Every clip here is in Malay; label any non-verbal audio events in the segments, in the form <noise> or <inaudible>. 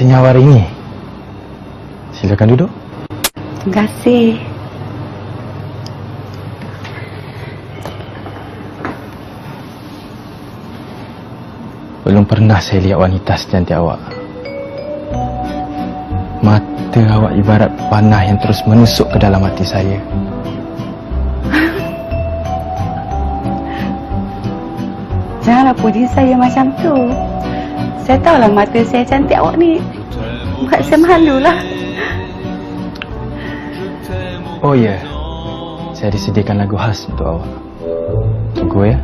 cantiknya awak hari ini. Silakan duduk. Terima kasih. Belum pernah saya lihat wanita secantik awak. Mata awak ibarat panah yang terus menusuk ke dalam hati saya. <laughs> Janganlah puji saya macam tu. Saya tahulah mata saya cantik awak ni. Buat saya malu lah. Oh ya, saya disediakan lagu khas untuk awak. Tunggu ya.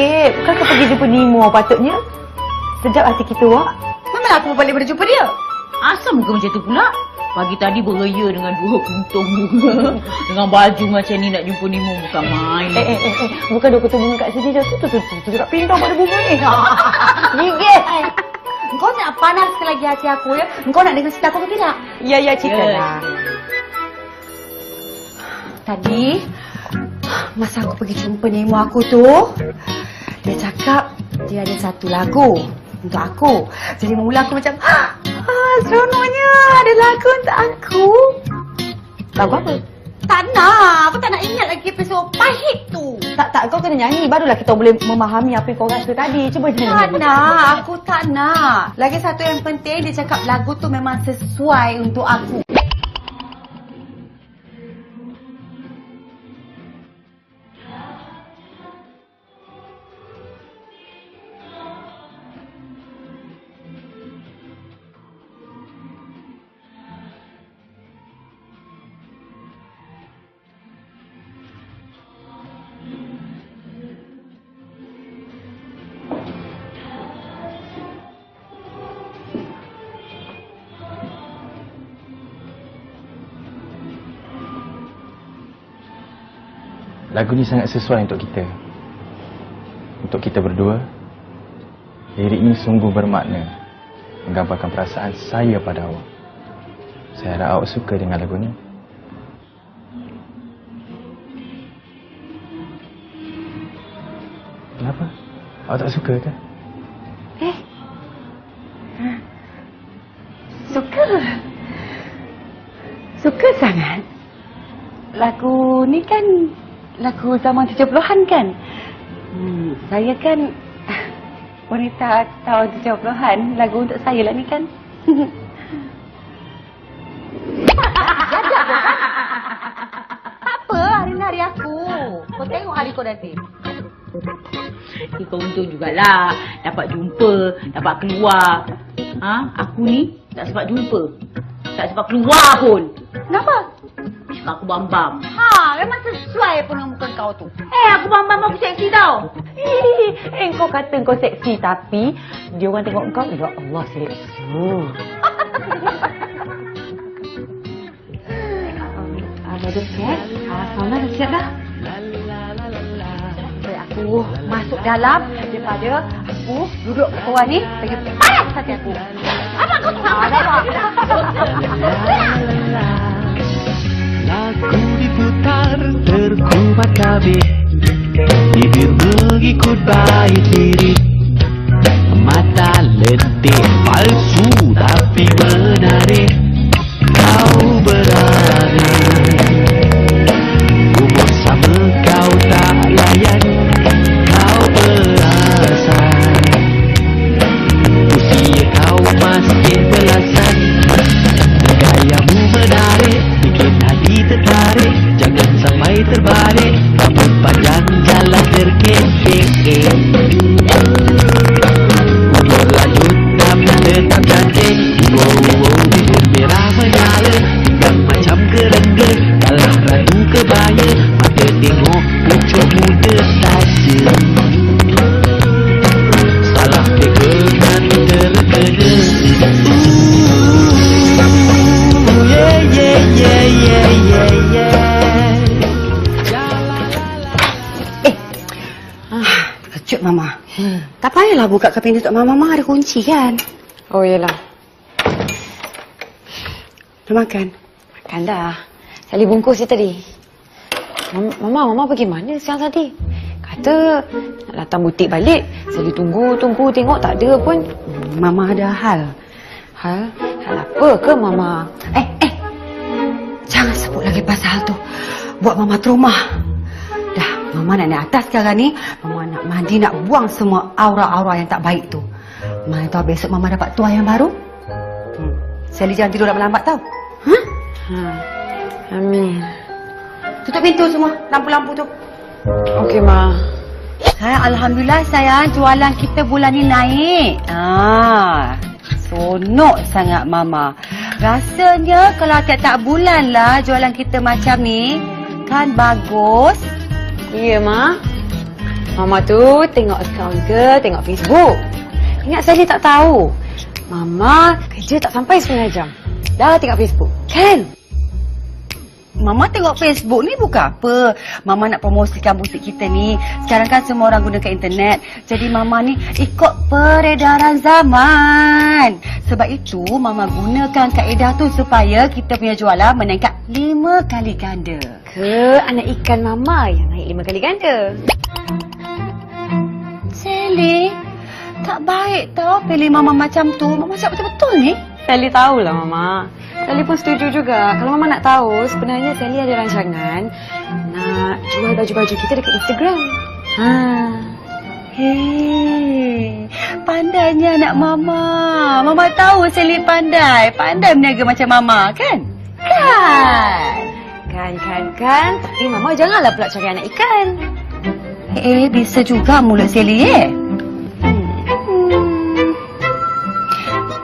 Sakit? Bukan kau pergi jumpa Nemo patutnya? Sejak hati kita, Wak. Memanglah aku balik berjumpa dia. Asal muka macam tu pula? Pagi tadi beria dengan dua kuntung bunga. <laughs> dengan baju macam ni nak jumpa Nemo bukan main. Eh, eh, eh, eh. Bukan dua ketua bunga kat sini. Tu, tu, tu, tu, tu, kat pintu pada bunga ni. <laughs> Gigit. Kau nak panas lagi hati aku ya? Kau nak dengar cerita aku ke tidak? Ya, ya, cerita lah. Tadi, masa aku pergi jumpa Nemo aku tu, dia cakap dia ada satu lagu untuk aku. Jadi mula aku macam, ah, seronoknya ada lagu untuk aku. Lagu apa? Tak nak, aku tak nak ingat lagi episod pahit tu. Tak, tak. Kau kena nyanyi. Barulah kita boleh memahami apa yang kau rasa tadi. Cuba nyanyi. Tak nak, aku tak nak. Lagi satu yang penting, dia cakap lagu tu memang sesuai untuk aku. Lagu ni sangat sesuai untuk kita. Untuk kita berdua. Lirik ini sungguh bermakna. Menggambarkan perasaan saya pada awak. Saya harap awak suka dengan lagu ni. Kenapa? Awak tak suka ke? Lagu zaman 70-an kan? Hmm, saya kan <laughs> wanita tahun 70-an. Lagu untuk saya lah ni kan? Apa hari ni hari aku? Kau tengok hari kau nanti. Eh, kau untung jugalah dapat jumpa, dapat keluar. Ha? Aku ni tak sempat jumpa. Tak sempat keluar pun. Kenapa? Cakap aku bam-bam. Ha, memang sesuai pun dengan muka kau tu. Eh, aku bam-bam aku seksi tau. eh, kau kata kau seksi tapi dia orang tengok kau, ya Allah seksi. <laughs> Siap. Ah, sauna dah siap dah. Sampai aku masuk dalam daripada aku duduk kat bawah ni bagi panas hati aku. Apa kau tak ada apa? Lagu diputar terkumat kabeh Bibir mengikut bait lirik Mata letih palsu tapi menarik buka ke pintu untuk Mama. Mama ada kunci kan? Oh, yelah. Dah makan? Makan dah. Sally bungkus je tadi. Mama, Mama, pergi mana siang tadi? Kata nak datang butik balik. Sally tunggu, tunggu, tengok tak ada pun. Mama ada hal. Hal? Hal apa ke Mama? Eh, eh. Jangan sebut lagi pasal hal tu. Buat Mama trauma. Mama nak naik atas sekarang ni. Mama nak mandi, nak buang semua aura-aura yang tak baik tu. Mana tahu besok Mama dapat tuah yang baru. Hmm. Sally jangan tidur lambat-lambat tau. Ha? Ha. Amin. Tutup pintu semua, lampu-lampu tu. Okey, Ma. Ha, Alhamdulillah sayang, jualan kita bulan ni naik. Ah, sonok sangat Mama. Rasanya kalau tiap-tiap bulan lah jualan kita macam ni, kan bagus. Ya, Ma. Mama tu tengok akaun ke, tengok Facebook. Ingat Sally tak tahu. Mama kerja tak sampai setengah jam. Dah tengok Facebook. Kan? Mama tengok Facebook ni bukan apa. Mama nak promosikan butik kita ni. Sekarang kan semua orang gunakan internet. Jadi Mama ni ikut peredaran zaman. Sebab itu Mama gunakan kaedah tu supaya kita punya jualan meningkat lima kali ganda. Ke anak ikan Mama yang naik lima kali ganda. Sally, tak baik tau pilih Mama macam tu. Mama cakap betul-betul ni. Sally tahulah Mama. Sally pun setuju juga. Kalau Mama nak tahu, sebenarnya Sally ada rancangan nak jual baju-baju kita dekat Instagram. Ha. Hei, pandainya anak Mama. Mama tahu Sally pandai. Pandai berniaga macam Mama, kan? Kan? Kan, kan, kan. Tapi Mama janganlah pula cari anak ikan. Eh, bisa juga mulut Sally, eh? Hmm.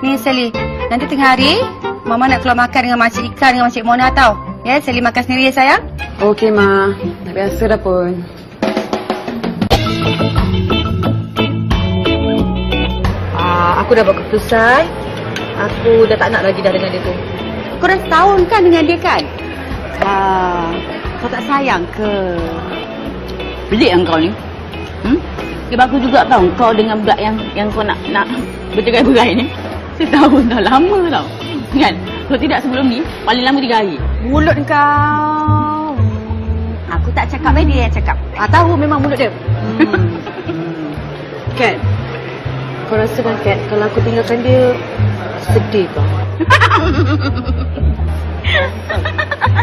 Ni Sally, nanti tengah hari Mama nak keluar makan dengan Makcik Ikan dengan Makcik Mona tau. Ya, Sally makan sendiri ya sayang. Okey, Ma. Dah biasa dah pun. Ah, aku dah buat keputusan. Aku dah tak nak lagi dah dengan dia tu. Kau dah setahun kan dengan dia kan? Ah, kau tak sayang ke? Pelik kan kau ni? Hmm? Dia bagus juga tau kau dengan budak yang yang kau nak nak bercerai-berai ni. Setahun dah lama tau. Kan? Kalau tidak sebelum ni, paling lama tiga hari. Mulut kau. Aku tak cakap, eh, dia yang cakap. Ah, tahu memang mulut dia. <laughs> Kat, kau rasa kan Kat, kalau aku tinggalkan dia, sedih kau. <laughs>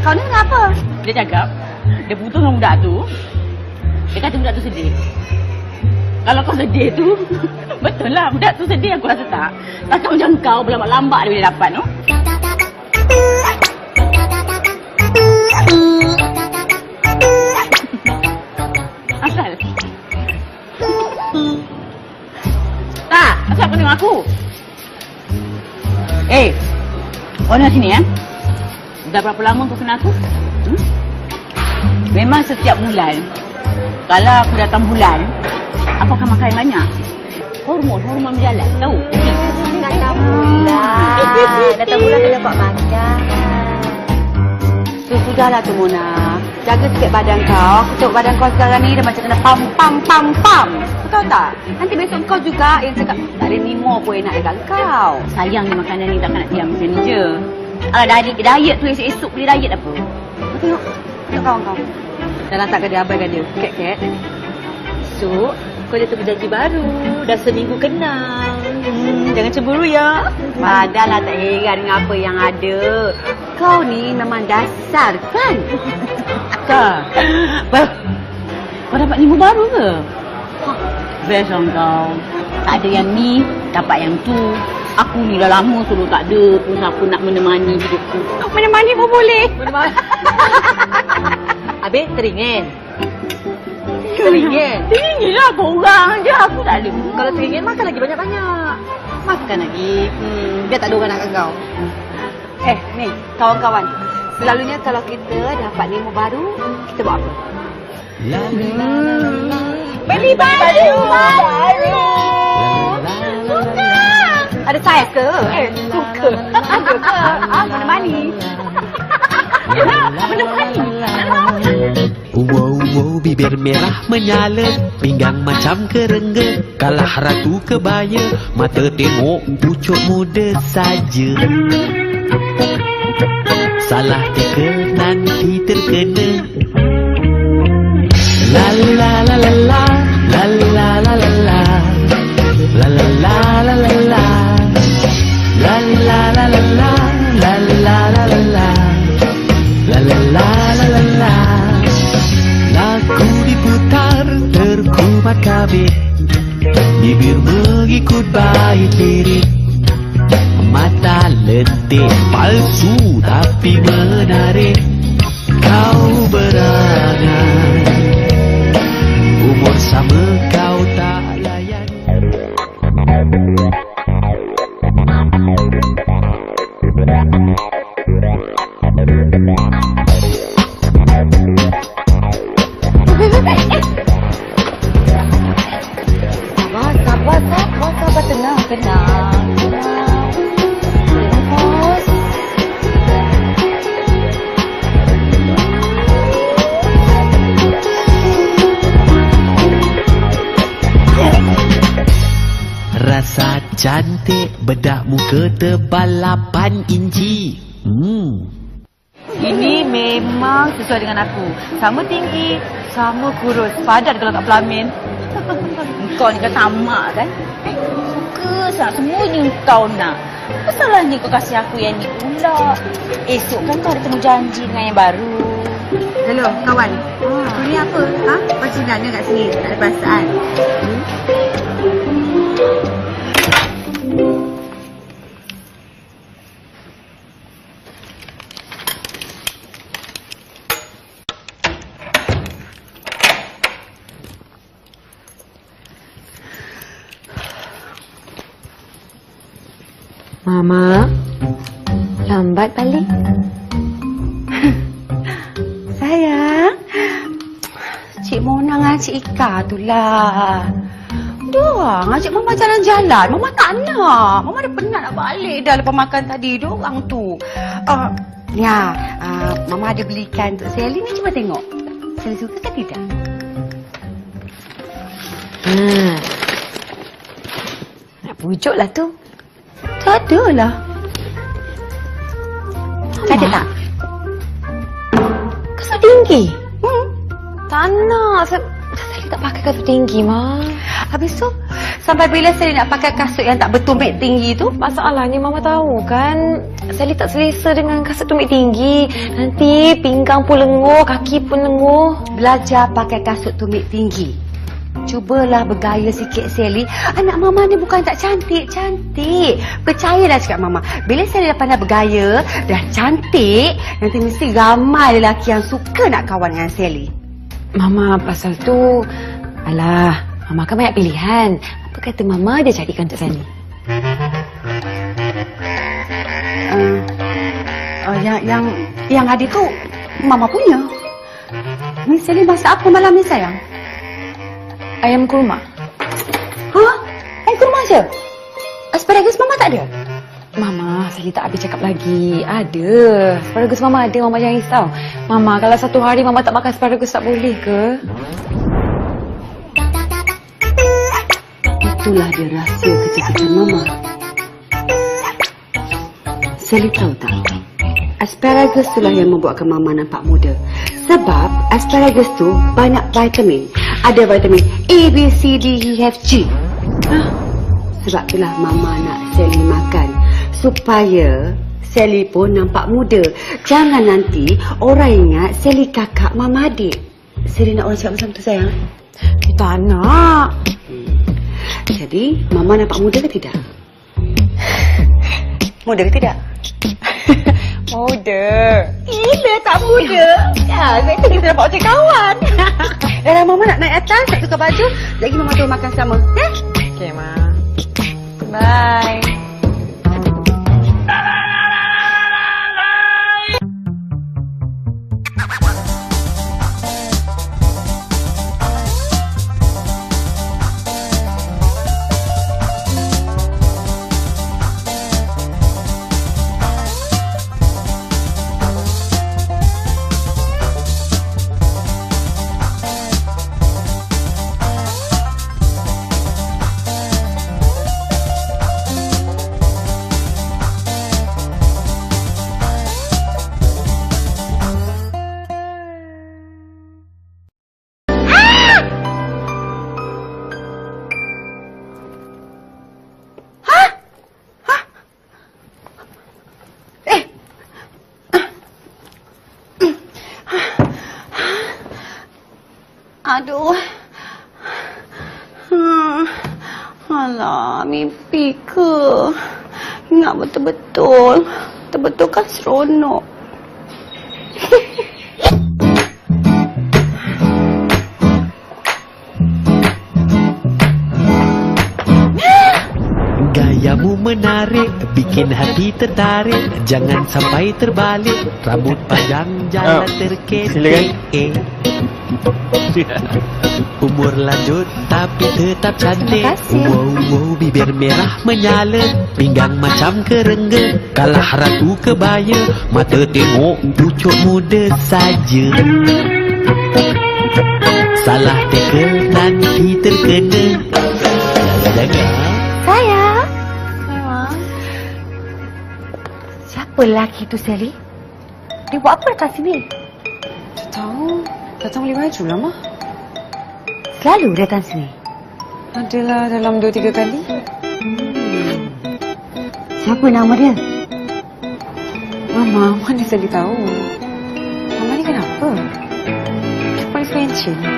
Kau ni kenapa? Dia cakap, dia putus dengan budak tu. Dia kata budak tu sedih. Kalau kau sedih tu, <laughs> betul lah budak tu sedih aku rasa tak. Takkan macam kau berlambat-lambat dia boleh dapat no? Asal kau tengok aku? Eh, kau sini eh? Dah berapa lama kau kenal aku? Hmm? Memang setiap bulan, kalau aku datang bulan, aku akan makan banyak. Hormon, hormon berjalan, tahu? Datang bulan. <laughs> Datang bulan kena dapat makan. Tu sudahlah tu Mona. Jaga sikit badan kau. Tengok badan kau sekarang ni dah macam kena pam pam pam pam. Betul tak? Nanti besok kau juga yang cakap tak ada Nemo pun enak dekat kau. Sayang ni makanan ni takkan nak diam macam ni je. Kalau diet, diet tu esok-esok boleh diet apa? Kau tengok. Tengok kawan kau. Jangan takkan dia abaikan dia. Kat kat. So, kau dah janji baru. Dah seminggu kenal. Hmm, jangan cemburu ya. Padahal tak heran dengan apa yang ada. Kau ni memang dasar kan? Kak. Bah, kau dapat ilmu baru ke? Best lah kau. Tak ada yang ni, dapat yang tu. Aku ni dah lama selalu tak ada pun siapa nak menemani hidupku. Mana-mana pun boleh. <laughs> Habis teringin. Teringin. Teringin lah kau orang je. Aku tak ada. Kalau teringin makan lagi banyak-banyak. Makan lagi. Hmm, biar tak ada orang nakkan kau. Eh, ni kawan-kawan. Selalunya kalau kita dapat lima baru, kita buat apa? Hmm, beli baju baru. Suka. Ada saya ke? Eh, suka. <laughs> Ada ke? Ah, menemani. Ya, <laughs> menemani. Whoa, whoa, bibir merah menyala. Pinggang macam kerengga. Kalah ratu kebaya. Mata tengok pucuk muda saja. Salah tekel nanti terkena. La la la la La kabit Bibir mengikut baik lirik Mata lentik cantik bedak muka tebal 8 inci Hmm Ini memang sesuai dengan aku. Sama tinggi, sama kurus. Padat kalau kat pelamin. <laughs> Kau ni kan tamak kan? Eh, Suka sangat semua ni kau nak. Apa salahnya kau kasih aku yang ni pula? Esok kan kau ada temu janji dengan yang baru. Hello, kawan. Kau ni apa? Ha? Macam mana kat sini? Tak ada perasaan. Mama, lambat balik. <laughs> Sayang, Cik Mona dengan Cik Ika tu lah. Diorang ajak Mama jalan-jalan. Mama tak nak. Mama dah penat nak balik dah lepas makan tadi. Diorang tu. Uh, ya, uh, Mama ada belikan untuk Sally ni. Cuba tengok. Sally suka ke tidak? Hmm. Nak pujuk lah tu. Tak ada lah. Ada tak? Kasut tinggi? Hmm. Tak nak. Saya, saya tak pakai kasut tinggi, Ma. Habis tu, sampai bila saya nak pakai kasut yang tak bertumbik tinggi tu? Masalahnya Mama tahu kan Sally tak selesa dengan kasut tumit tinggi Nanti pinggang pun lenguh, kaki pun lenguh Belajar pakai kasut tumit tinggi. Cubalah bergaya sikit Sally. Anak mama ni bukan tak cantik, cantik. Percayalah cakap mama. Bila Sally dah pandai bergaya, dah cantik, nanti mesti ramai lelaki yang suka nak kawan dengan Sally. Mama pasal tu Alah, Mama kan banyak pilihan Apa kata Mama dia carikan untuk Sally Uh, uh, yang yang yang ada tu mama punya. Ni Sally masak apa malam ni sayang? Ayam kurma Ha? Ayam kurma je? Asparagus mama tak ada? Mama, Sally tak habis cakap lagi Ada Asparagus Mama ada, Mama jangan risau Mama, kalau satu hari Mama tak makan asparagus tak boleh ke? Itulah dia rahsia kecantikan mama. Sally tahu tak? Asparagus itulah yang membuatkan mama nampak muda. Sebab asparagus tu banyak vitamin. Ada vitamin A, B, C, D, E, F, G. Hah? Sebab itulah mama nak Sally makan. Supaya Sally pun nampak muda. Jangan nanti orang ingat Sally kakak mama adik. Sally nak orang cakap macam tu sayang. Kita nak Jadi, Mama nampak muda ke tidak? muda ke tidak? <laughs> Muda Gila tak muda. Ya, saya tu kita dapat macam kawan. <laughs> Dah Mama nak naik atas, nak tukar baju. Lagi Mama tu makan sama. Eh? Okay, Ma Bye Aduh. Hmm. Alah, mimpi ke? Ingat betul-betul. Betul-betul kan seronok. Gayamu menarik, bikin hati tertarik Jangan sampai terbalik Rambut panjang jalan Ah, terkete silakan. <laughs> Umur lanjut tapi tetap cantik. Wow wow bibir merah menyala Pinggang macam kerengga Kalah ratu kebaya Mata tengok pucuk muda saja Salah tackle nanti terkena Jaga-jaga Sayang. Siapa lelaki tu, Sally? Dia buat apa datang sini? Tak tahu. Datang beli baju lah, Mak. Selalu datang sini. Adalah dalam dua tiga kali. Siapa nama dia? Mama, mana saya tahu. Mama ni kenapa? Dia paling suka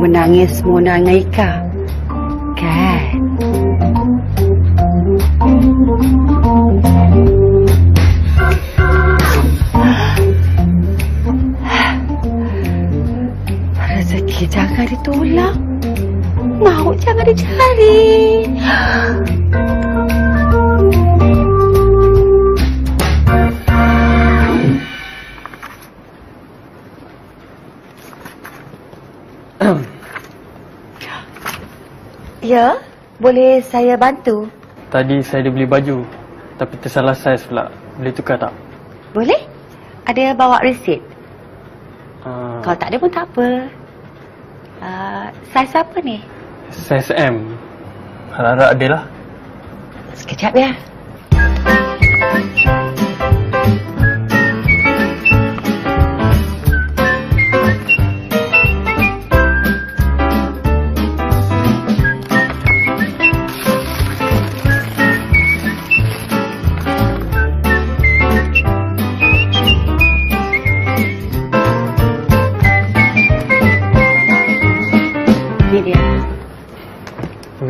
menangis Mona dengan Ika. Kan? Rezeki jangan ditolak. Maut jangan dicari. Ya, boleh saya bantu? Tadi saya ada beli baju Tapi tersalah saiz pula Boleh tukar tak? Boleh? Ada bawa resit? Uh, Kalau tak ada pun tak apa. Uh, saiz apa ni? saiz M Harap-harap ada lah Sekejap ya. Ini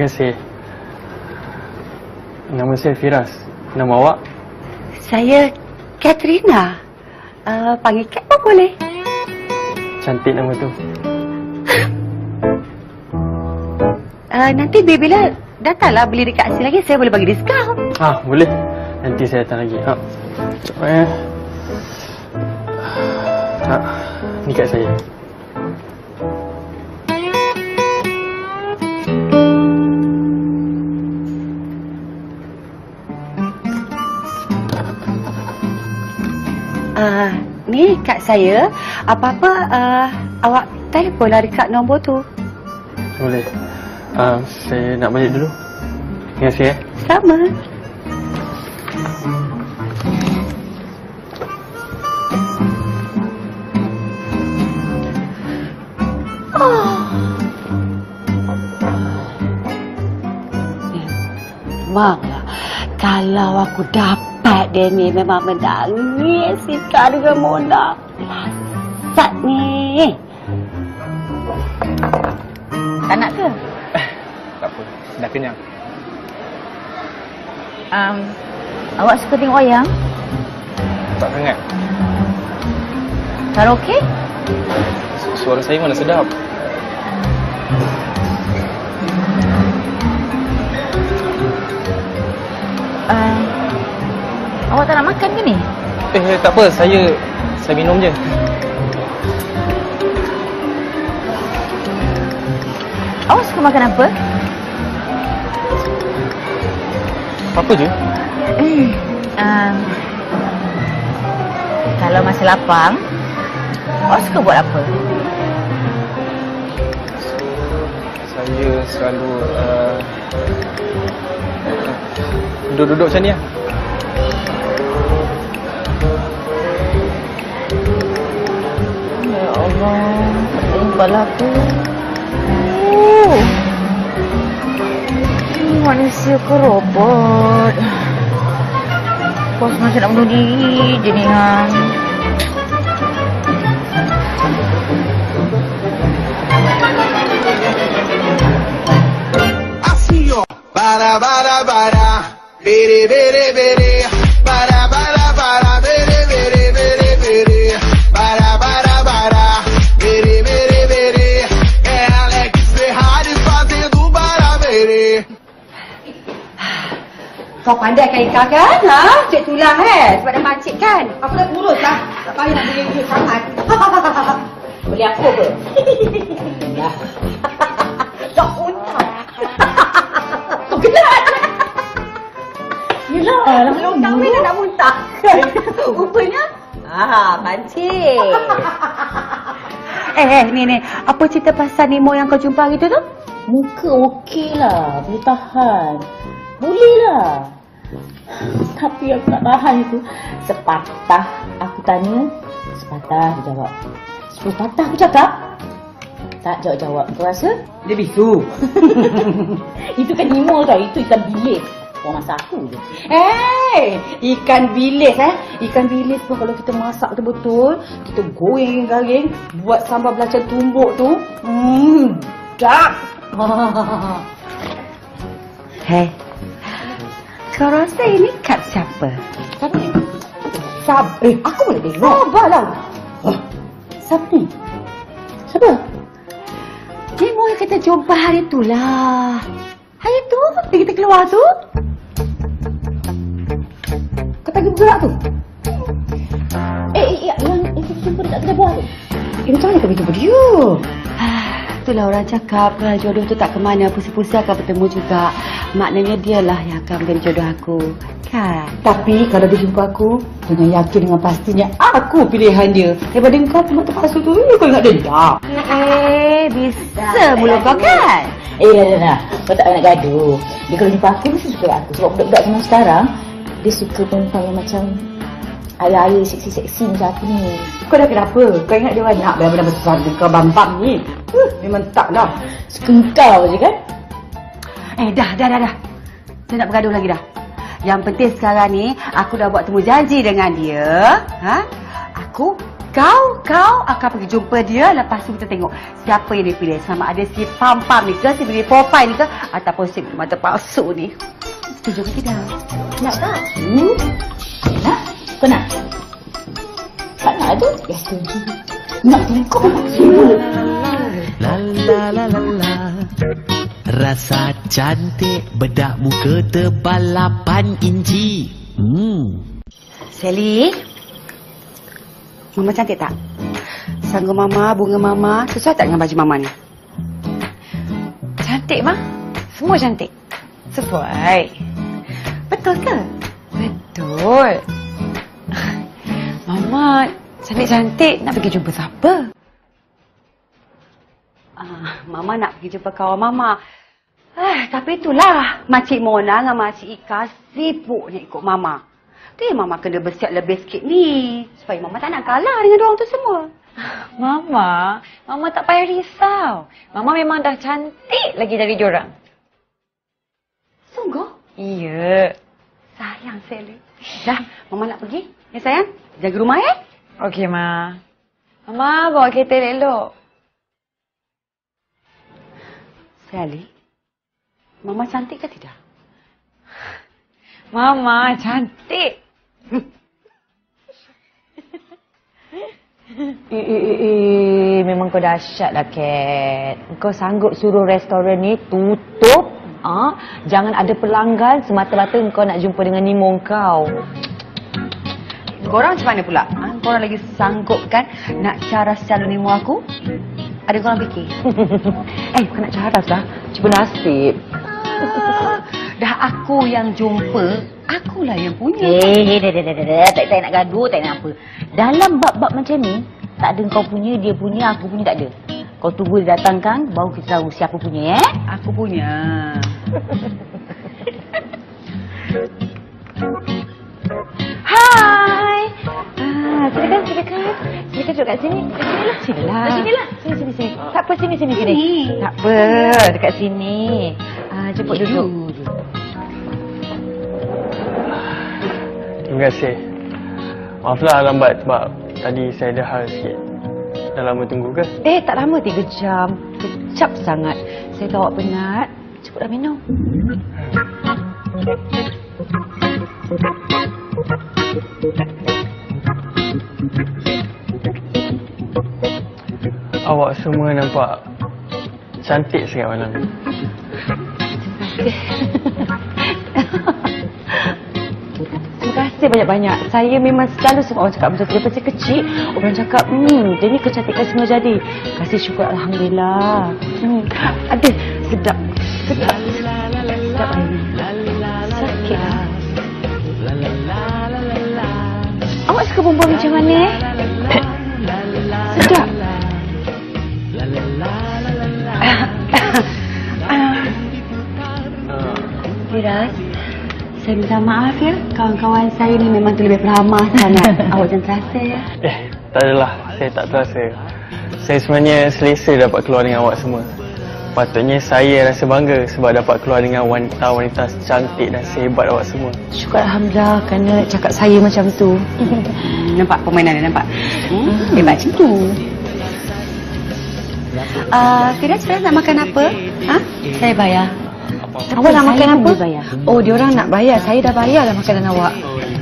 Terima kasih Nama saya Firas Nama awak? Saya Katrina. Uh, panggil Kat pun boleh. Cantik nama tu Uh, nanti bila datanglah beli dekat sini lagi, saya boleh bagi diskaun. Ah boleh Nanti saya datang lagi ha. Eh ha. Ni kat saya Uh, ni kat saya. Apa-apa uh, awak telefonlah dekat nombor tu. Boleh uh, Saya nak balik dulu Terima kasih eh Sama. Memanglah Kalau aku dapat dia ni Memang menangis Sika dengan Mona Lasat ni Tak nak ke? Tak apa, dah kenyang. Um, awak suka tengok wayang? Tak sangat. Karaoke? Su- Suara saya mana sedap. Eh, tak apa. Saya saya minum je. Awak suka makan apa? Apa je? Hmm. Um, kalau masih lapang, awak suka buat apa? Saya selalu uh, duduk-duduk macam ni lah. Aku. Oh. Ini manusia ke robot? Puas macam nak bunuh diri je ni Han. Assim, ó. Para, para, para. Bere, bere, bere. Kau pandai kan ikan kan? Ha? Cik tulang eh. Sebab dah mancik kan? Aku dah kurus lah. Tak payah nak beli duit sangat. <laughs> Boleh aku apa? <laughs> Tak unta. Kau kenal? Yelah, Belum kahwin dah nak muntah. <laughs> Rupanya. Ah, mancing. eh, eh, ni, ni. Apa cerita pasal Nemo yang kau jumpa hari tu tu? Muka okey lah, boleh tahan. Boleh lah. Tapi aku tak tahan itu. Sepatah aku tanya, sepatah dia jawab. Sepuluh patah aku cakap, tak jawab-jawab. Kau rasa? Dia bisu. <laughs> itu kan Nemo tau, itu ikan bilis. Kau masa aku je. Eh, ikan bilis eh. Ikan bilis pun kalau kita masak betul-betul, kita goreng garing, buat sambal belacan tumbuk tu. Hmm, dak. <laughs> Hei, kau rasa ini kad siapa? Siapa ni? Sab. Eh, aku boleh tengok. Sabarlah. Siapa ni? Siapa? Nemo yang kita jumpa hari tu lah. Hari tu, kita keluar tu. Kau pergi bergerak tu. Eh, eh, eh, yang eh, kita jumpa dekat kedai buah tu. Eh, macam mana kau berjumpa dia? Itulah orang cakap kalau jodoh tu tak ke mana, pusi-pusi akan bertemu juga. Maknanya dialah yang akan menjadi jodoh aku. Kan? Tapi kalau dia jumpa aku, jangan yakin dengan pastinya aku pilihan dia. Daripada kau cuma terpaksa tu, eh, kau ingat dia tak? Eh, bisa mulut kau kan? Eh, dah, dah, dah. Kau tak nak gaduh. Dia kalau jumpa aku, mesti suka aku. Sebab budak-budak zaman sekarang, dia suka perempuan yang macam ayah-ayah seksi-seksi macam aku ni. Kau dah kenapa? Kau ingat dia banyak benar-benar besar dengan kau bambang ni? Huh, memang tak lah. Suka kau je kan? Eh, dah, dah, dah, dah. Saya nak bergaduh lagi dah. Yang penting sekarang ni, aku dah buat temu janji dengan dia. Ha? Aku, kau, kau akan pergi jumpa dia. Lepas tu kita tengok siapa yang dia pilih. Sama ada si Pam-Pam ni ke, si Billy Popeye ni ke, ataupun si mata palsu ni. Setuju ke tidak? Nak tak? Hmm? Nak? Kau nak? Tak nak tu? Ya, setuju. Nak tu kau nak sibuk. La la la la la Rasa cantik bedak muka tebal 8 inci Hmm Sally, Mama cantik tak? Sanggup Mama, bunga Mama, sesuai tak dengan baju Mama ni? Cantik, Ma. Semua cantik. Sesuai. Betul ke? Betul. Mama, cantik-cantik nak pergi jumpa siapa? Ah, Mama nak pergi jumpa kawan Mama. Ah, tapi itulah, Makcik Mona dengan Makcik Ika sibuk nak ikut Mama. Tu yang Mama kena bersiap lebih sikit ni. Supaya Mama tak nak kalah dengan orang tu semua. Mama, Mama tak payah risau. Mama memang dah cantik lagi dari diorang. Sungguh? Iya. Sayang Sally. Dah, Mama nak pergi. Ya sayang, jaga rumah ya. Okey, Ma. Mama, bawa kereta elok. Sally, Mama cantik ke tidak? Mama, cantik. <laughs> Eh, eh, eh, eh, memang kau dahsyat lah, Kat. Kau sanggup suruh restoran ni tutup. Ah, jangan ada pelanggan semata-mata kau nak jumpa dengan Nemo kau. Korang macam mana pula? Ha? Korang lagi sanggup kan nak cara secara nemo aku? Ada korang fikir? <laughs> eh, bukan nak cara sah. Cuba nasib. Ah, <laughs> dah aku yang jumpa, akulah yang punya. Eh, dah, dah, dah, dah, dah. Tak, tak nak gaduh, tak nak apa. Dalam bab-bab macam ni, tak ada kau punya, dia punya, aku punya, tak ada. Kau tunggu dia datang kan, baru kita tahu siapa punya eh. Aku punya. <laughs> Hai. Ah, silakan, silakan. Silakan duduk kat sini. Kat sini lah. Sini lah. Sini lah. Sini, sini, sini. Tak apa, sini, sini, sini. Tak apa, dekat sini. Ah, jemput duduk. Terima kasih. Maaflah lambat sebab tadi saya ada hal sikit. Dah lama tunggu ke? Eh, tak lama, tiga jam. Kejap sangat. Saya tahu awak penat. Cepatlah minum. Awak semua nampak cantik sangat malam ni. Terima kasih banyak-banyak. Saya memang selalu suka orang cakap macam tu. Daripada kecil, orang cakap, hmm, dia ni kecantikan semua jadi. Kasih syukur Alhamdulillah. Hmm, ada sedap. Sedap. Sedap hari suka bumbu macam mana eh? Sedap. <laughs> Firas, saya minta maaf ya. Kawan-kawan saya ni memang terlebih peramah sangat. <laughs> Awak jangan terasa ya. Eh, tak adalah. Saya tak terasa. Saya sebenarnya selesa dapat keluar dengan awak semua. Patutnya saya rasa bangga sebab dapat keluar dengan wanita-wanita cantik dan sehebat awak semua. Syukur Alhamdulillah kerana cakap saya macam tu. <laughs> nampak permainan dia nampak. Hmm, hebat macam tu. Uh, Firas, Firas nak makan apa? Ha? Saya bayar. Awak nak makan apa? Bayar. Oh, dia orang nak bayar. Saya dah bayar dah makanan awak.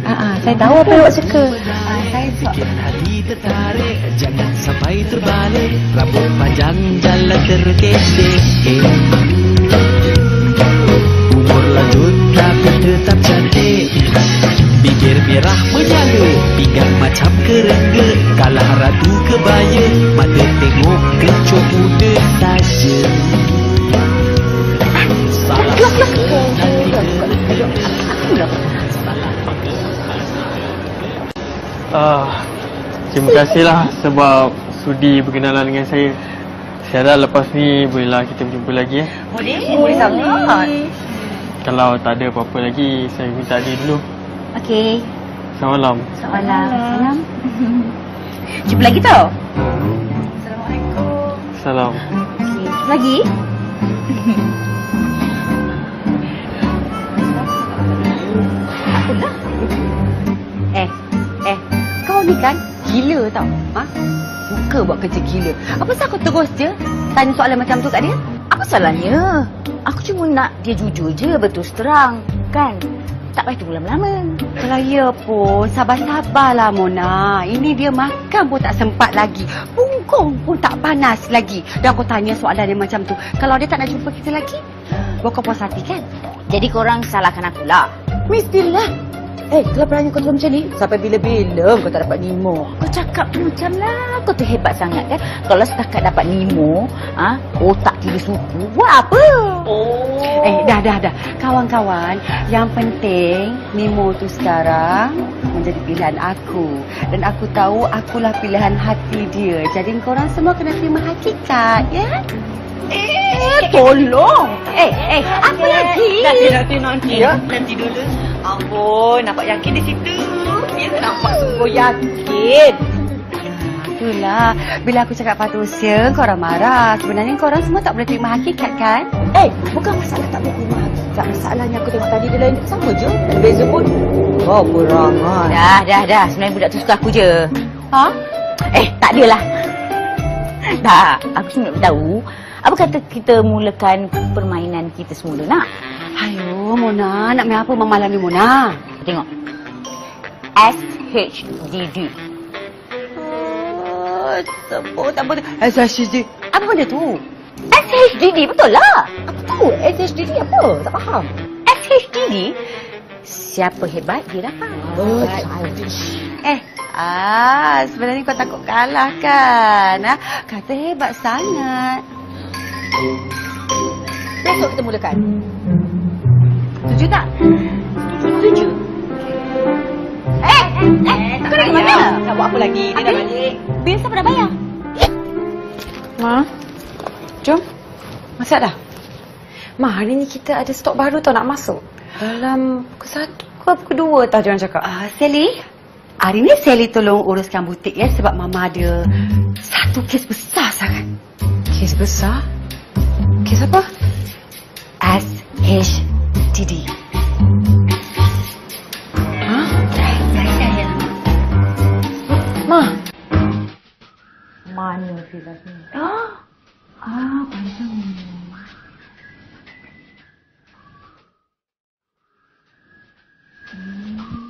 Ah, ah, saya tahu apa awak suka. Ah, saya suka. Bikin hati tertarik Jangan sampai terbalik Rambut panjang jalan terkesek Umur lanjut tapi tetap cantik Bibir merah menyala Pinggang macam kerengga Kalah ratu kebaya Mata tengok kecoh muda saja Ah, terima kasihlah sebab sudi berkenalan dengan saya. Saya harap lepas ni bolehlah kita berjumpa lagi eh. Boleh, boleh sangat. Kalau tak ada apa-apa lagi, saya minta dia dulu. Okey. Selamat malam. Soalan. Salam. Jumpa lagi tau. Salam. Okey. Jumpa lagi. <laughs> ni kan gila tau. Ha? Suka buat kerja gila. Apa sebab kau terus je tanya soalan macam tu kat dia? Apa salahnya? Aku cuma nak dia jujur je betul terang. Kan? Tak payah tunggu lama-lama. Kalau ya pun, sabar-sabarlah Mona. Ini dia makan pun tak sempat lagi. Pungkung pun tak panas lagi. Dan kau tanya soalan dia macam tu. Kalau dia tak nak jumpa kita lagi, buat kau puas hati kan? Jadi korang salahkan aku lah. Mestilah. Eh, kalau perangai kau macam ni, sampai bila-bila kau tak dapat Nemo. Kau cakap tu macam lah. Kau tu hebat sangat kan. Kalau setakat dapat Nemo, ah, otak tidur suku, buat apa? Oh. Eh, dah, dah, dah. Kawan-kawan, yang penting Nemo tu sekarang menjadi pilihan aku. Dan aku tahu akulah pilihan hati dia. Jadi korang semua kena terima hakikat, ya? Eh, tolong. Eh, eh, apa lagi? Nanti, nanti, nanti. Ya, nanti dulu. Ampun, nampak yakin di situ. Ya, nampak sungguh yakin. Itulah, bila aku cakap patutnya, korang marah. Sebenarnya korang semua tak boleh terima hakikat kan? Eh, bukan masalah tak boleh terima hakikat. Masalahnya aku tengok tadi dia lain sama je. Tak beza pun. Oh, perangai. Dah, dah, dah. Sebenarnya budak tu suka aku je. Ha? Eh, tak adalah. Dah, aku cuma nak beritahu. Apa kata kita mulakan permainan kita semula nak? Ayo, Mona. Nak main apa malam ni, Mona? Tengok. SHDD. Oh, sebut, tak boleh. SHD. Apa benda tu? SHDD betul lah. Apa tu? SHD apa? Tak faham. SHDD siapa hebat dia dapat. Oh, eh, ah, sebenarnya kau takut kalah kan? Ha? Kata hebat sangat. Besok kita mulakan. Setuju tak? Setuju. Eh, eh, eh, kau nak ke mana? Nak buat apa lagi? Dia dah balik. Bil siapa dah bayar? Ma, Jom. Masak dah? Ma, hari ni kita ada stok baru tau nak masuk. Dalam pukul satu ke pukul dua tau dia orang cakap. Uh, Sally, hari ni Sally tolong uruskan butik ya sebab Mama ada satu kes besar sangat. Kes besar? Kes apa? SHTD. Ha? Ma. Mana filmnya? Ah. Ah, panjang. Eh,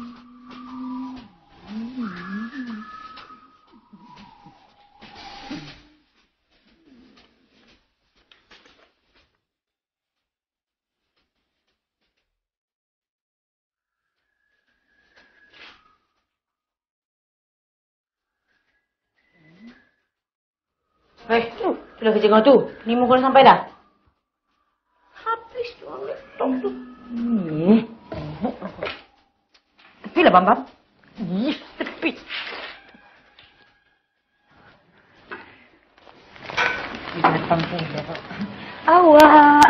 Itulah kerja kau tu. Ni muka dah sampai dah. Habis tu ambil laptop tu. Ni. Tepi lah, Bam Bam. Ih, tepi. Datang pun Awak.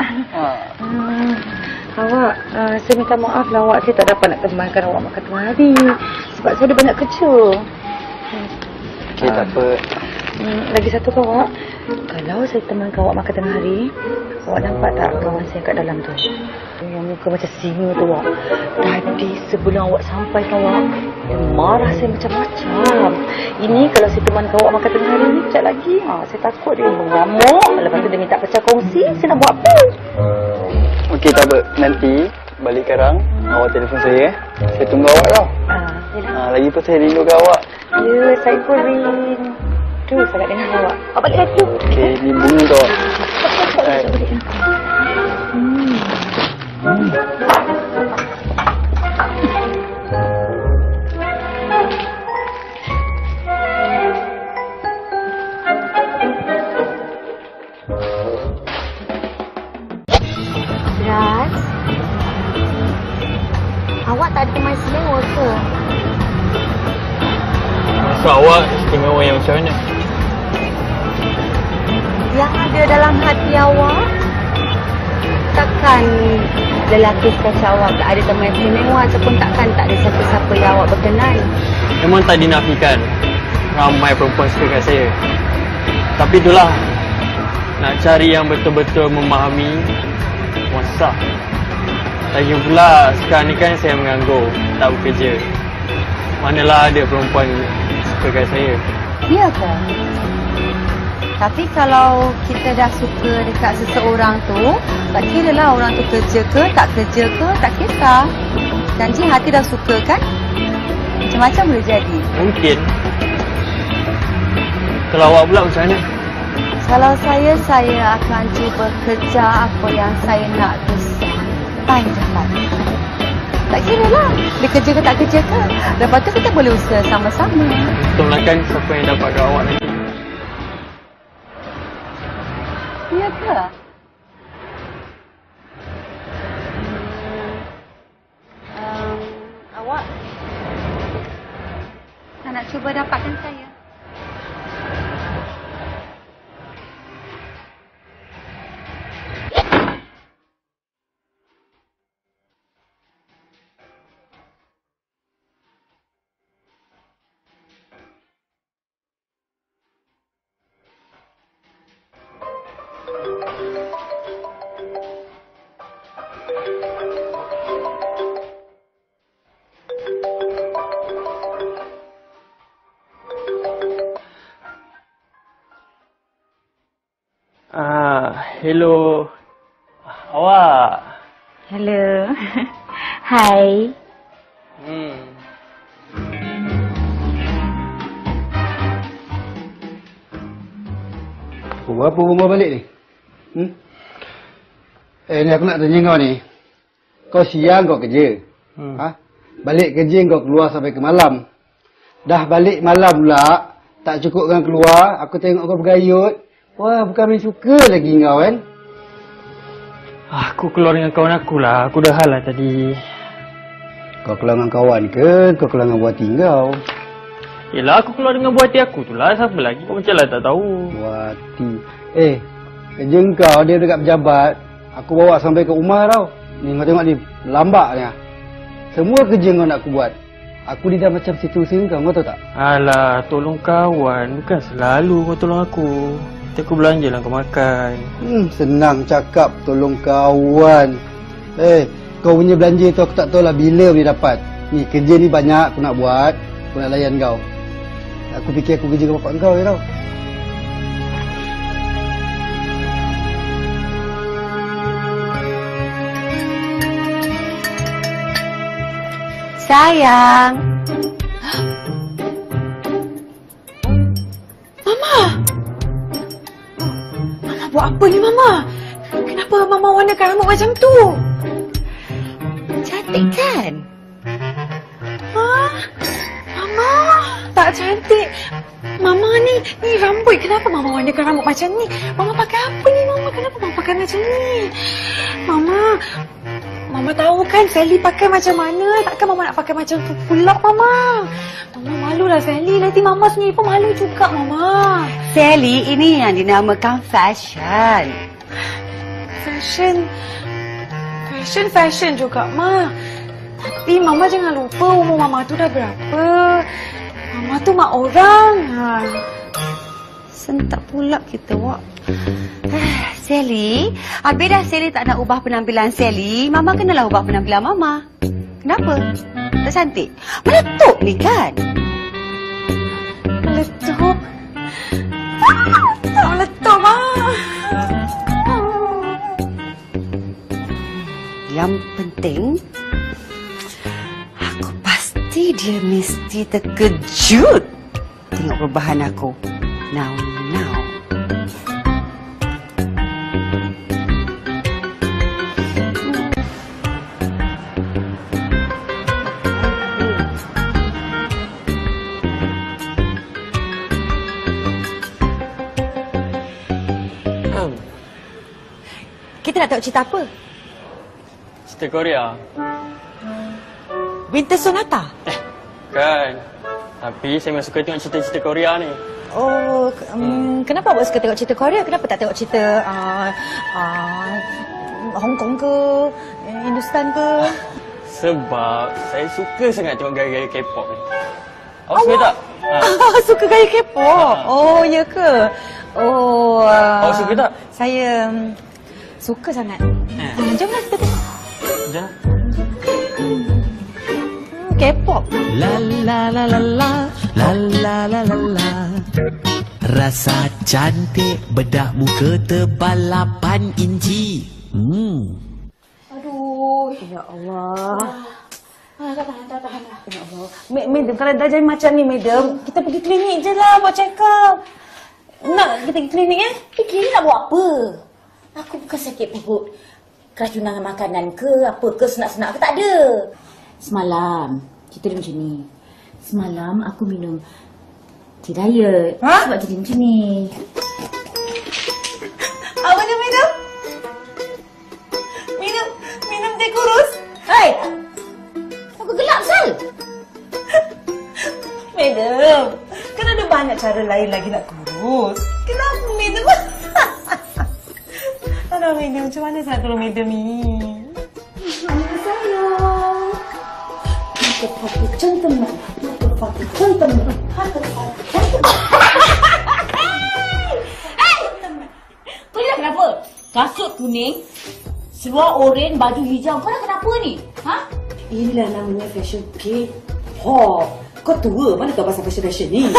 Hmm, awak, uh, saya minta maaf lah awak. Saya tak dapat nak temankan awak makan tengah hari. Sebab saya ada banyak kerja. Okey, tak apa. Hmm, lagi satu kau awak. Kalau saya temankan awak makan tengah hari, awak nampak tak kawan saya kat dalam tu? Yang muka macam singa tu awak. Tadi sebelum awak sampai awak, dia marah saya macam-macam. Ini kalau saya temankan awak makan tengah hari ni, sekejap lagi, ha, saya takut dia mengamuk. Lepas tu dia minta pecah kongsi, saya nak buat apa? Okey, tak apa. Nanti balik sekarang, awak telefon saya. eh. Saya tunggu awak tau. Yelah. Ha, lagi pun saya rindukan awak. Ya, saya pun rindu sangat dengan awak. Awak balik lagi. Okey, ni. Right. Ras. Awak tak ada teman selewa ke? Maksud awak istimewa yang macam mana? Yang ada dalam hati awak? Takkan lelaki sekacau awak tak ada teman istimewa ataupun takkan tak ada siapa-siapa yang awak berkenan? Memang tak dinafikan ramai perempuan suka kat saya. Tapi itulah nak cari yang betul-betul memahami masa. Lagi pula sekarang ni kan saya menganggur, tak bekerja. Manalah ada perempuan suka kat saya. Ya ke? Tapi kalau kita dah suka dekat seseorang tu, tak kira lah orang tu kerja ke, tak kerja ke, tak kisah. Janji hati dah suka kan? Macam-macam boleh jadi. Mungkin. Kalau awak pula macam mana? Kalau saya, saya akan cuba kejar apa yang saya nak tu sampai dapat. Tak kira lah, dia kerja ke tak kerja ke. Lepas tu kita boleh usaha sama-sama. Untunglah kan siapa yang dapat kat awak nanti. Ya ke? Hmm, um, awak tak nak cuba dapatkan saya? Hello. Awak. Hello. <laughs> Hai. Hmm. Pukul berapa rumah balik ni? Hmm? Eh ni aku nak tanya kau ni. Kau siang kau kerja. Hmm. Ha? Balik kerja kau keluar sampai ke malam. Dah balik malam pula. Tak cukup kan keluar. Aku tengok kau bergayut. Wah bukan main suka lagi kau kan. Aku keluar dengan kawan aku lah. Aku dah hal lah tadi. Kau keluar dengan kawan ke? Kau keluar dengan buat tinggal. Yelah, aku keluar dengan buah hati aku tu lah. Siapa lagi? Kau macam lah tak tahu. Wati. Eh, Kerja kau dia dekat pejabat. Aku bawa sampai ke rumah tau. Ni kau tengok ni, lambaknya. Semua kerja kau nak aku buat. Aku ni dah macam situ kau, kau tahu tak? Alah, tolong kawan. Bukan selalu kau tolong aku. Nanti aku belanja lah kau makan. Hmm, senang cakap tolong kawan. Eh, kau punya belanja tu aku tak tahu lah bila boleh dapat. Ni kerja ni banyak aku nak buat. Aku nak layan kau. Aku fikir aku kerja ke bapak kau je tau. Sayang. Mama! Mama buat apa ni Mama? Kenapa Mama warnakan rambut macam tu? Cantik kan? Ha? Mama! Tak cantik. Mama ni, ni rambut. Kenapa Mama warnakan rambut macam ni? Mama pakai apa ni Mama? Kenapa Mama pakai macam ni? Mama, Mama tahu kan Sally pakai macam mana. Takkan Mama nak pakai macam tu pula Mama. Mama malulah Sally. Nanti Mama sendiri pun malu juga Mama. Sally, ini yang dinamakan fashion. Fashion. Fashion, fashion juga, Ma. Tapi Mama jangan lupa umur Mama tu dah berapa. Mama tu mak orang. Ha. Sentak pula kita, Wak. Sally, habis dah Sally tak nak ubah penampilan Sally, Mama kenalah ubah penampilan Mama. Kenapa? Tak cantik? Meletup ni kan? Meletup. Tak meletup, Ma. Yang penting, aku pasti dia mesti terkejut tengok perubahan aku. Now, nak tengok cerita apa? Cerita Korea. Winter Sonata? Kan. Tapi saya memang suka tengok cerita-cerita Korea ni. Oh, um, kenapa awak suka tengok cerita Korea? Kenapa tak tengok cerita uh, uh, Hong Kong ke, Hindustan ke? <laughs> Sebab saya suka sangat tengok gaya-gaya K-pop ni. Awak suka tak? Ha. <laughs> suka gaya K-pop? Oh, ya ke? Oh, uh, Awak suka tak? Saya um, suka sangat. Ha. Uh, jomlah kita tengok. Jom. Hmm, K-pop. La la la la la La la la la la Rasa cantik Bedah muka tebal 8 inci Hmm Aduh. Ya Allah. Ah, tahan, tahan, tahan. Ya Allah. Ma- Madam, kalau dah jadi macam ni, Madam, kita pergi klinik je lah buat check up. Nak kita pergi klinik eh? Pergi klinik nak buat apa? Aku bukan sakit perut. Keracunan makanan ke, apa ke, senak-senak ke, tak ada. Semalam, cerita dia macam ni. Semalam aku minum tea diet. Ha? Sebab jadi macam ni. <laughs> Apa dia minum? Minum, minum teh kurus? Hei! Aku gelap, Sal! <laughs> Madam, kan ada banyak cara lain lagi nak kurus. Kenapa Madam? <laughs> Aduh, Madam, macam mana saya nak tolong Madam ni? Sayang. Maka patu cantum. Maka patu cantum. Maka patu cantum. Kau ni dah kenapa? Kasut kuning, seluar oren, baju hijau. Kau dah kenapa ni? Ha? Inilah namanya fashion K-pop. Kau tua, mana kau pasal fashion-fashion ni? <laughs>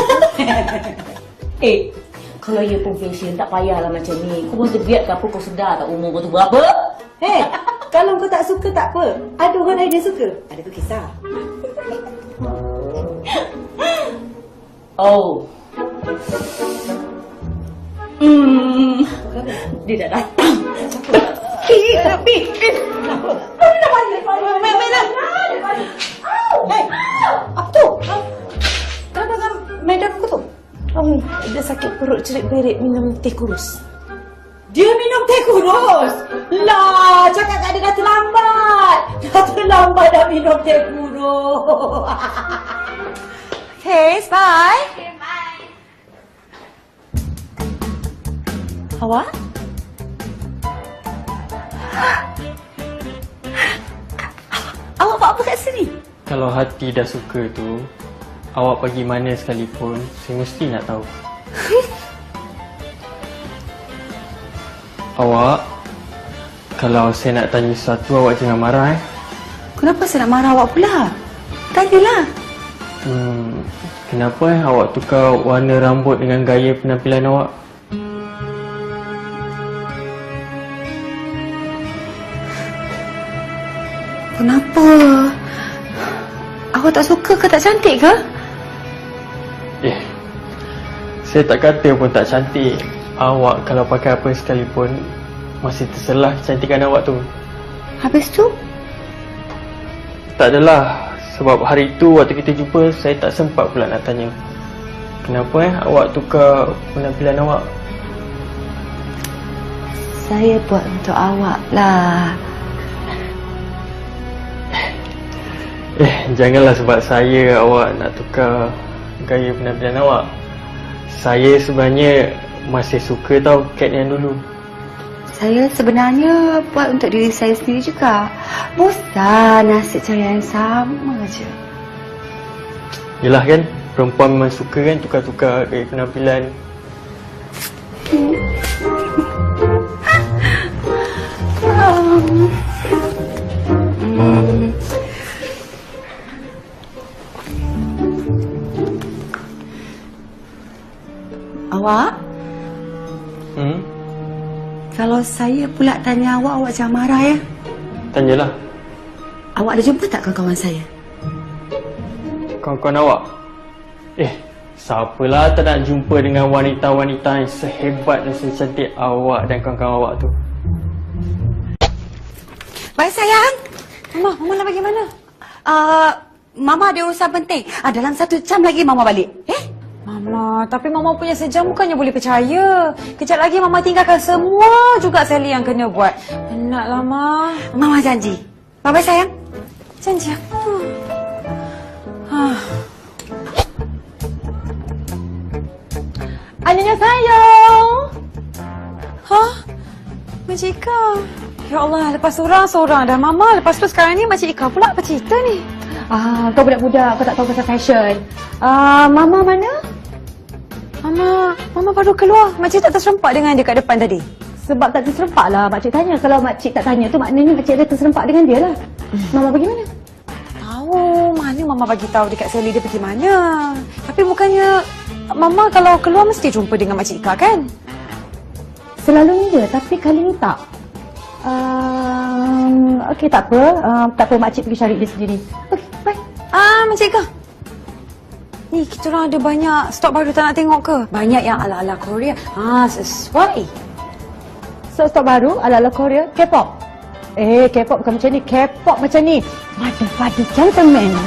Eh, kalau ia pun fashion, tak payahlah macam ni. Kau pun terbiat ke apa kau sedar tak umur kau tu berapa? Hei, kalau kau tak suka tak apa. Ada orang lain dia suka. Ada tu kisah. Oh. Hmm. Dia dah datang. Eh, tapi... Eh, kenapa? Mana balik? Madam! Hei, apa tu? Ha? Kenapa dengan madam aku Oh, dia sakit perut cerit berit minum teh kurus. Dia minum teh kurus? Lah, cakap kat dia dah terlambat. Dah terlambat dah minum teh kurus. <laughs> Okay, bye. Okay, bye. Awak? Awak buat apa kat sini? Kalau hati dah suka tu, awak pergi mana sekalipun, saya mesti nak tahu. <laughs> awak, kalau saya nak tanya sesuatu, awak jangan marah eh. Kenapa saya nak marah awak pula? Tanyalah. Hmm, kenapa eh awak tukar warna rambut dengan gaya penampilan awak? Kenapa? Awak tak suka ke tak cantik ke? Eh, saya tak kata pun tak cantik. Awak kalau pakai apa sekalipun, masih terselah kecantikan awak tu. Habis tu? Tak adalah. Sebab hari tu waktu kita jumpa, saya tak sempat pula nak tanya. Kenapa eh awak tukar penampilan awak? Saya buat untuk awak lah. Eh, janganlah sebab saya awak nak tukar gaya penampilan awak. Saya sebenarnya masih suka tau cat yang dulu. Saya sebenarnya buat untuk diri saya sendiri juga. Bosan nasib cari yang sama je. Yelah kan, perempuan memang suka kan tukar-tukar gaya penampilan. Um, Awak, Hmm? kalau saya pula tanya awak, awak jangan marah ya. Tanyalah, Awak ada jumpa tak kawan-kawan saya? kawan-kawan awak. Eh, siapalah tak nak jumpa dengan wanita-wanita yang sehebat dan secantik awak dan kawan-kawan awak tu. Baik sayang. Mama, Mama nak pergi mana? Uh, Mama ada urusan penting. Ah, dalam satu jam lagi Mama balik. Eh? Mama, tapi Mama punya sejam bukannya boleh percaya. Kejap lagi Mama tinggalkan semua juga Sally yang kena buat. Penatlah, Ma. Mama janji. Bye-bye sayang. Janji apa? Ah. Sayang. Hah? Makcik Ika. Ya Allah, lepas seorang-seorang dah Mama. Lepas tu sekarang ni Makcik Ika pula apa cerita ni? Ah, kau budak-budak, kau tak tahu pasal fashion. Ah, Mama mana? Mama, Mama baru keluar. Makcik tak terserempak dengan dia kat depan tadi. Sebab tak terserempak lah makcik tanya. Kalau makcik tak tanya tu maknanya makcik ada terserempak dengan dia lah. Mama pergi mana? Tahu mana Mama bagi tahu dekat Sally dia pergi mana. Tapi bukannya Mama kalau keluar mesti jumpa dengan Makcik Ika kan? Selalunya tapi kali ni tak. Um, Okey tak apa. Um, tak apa makcik pergi cari dia sendiri. Okey, bye. Ah, Makcik Ika. Ni kita orang ada banyak stok baru tak nak tengok ke? Banyak yang ala-ala Korea. Ah, sesuai. So, stok baru ala-ala Korea, K-pop. Eh, K-pop bukan macam ni. K-pop macam ni. Madu-madu gentleman. <laughs>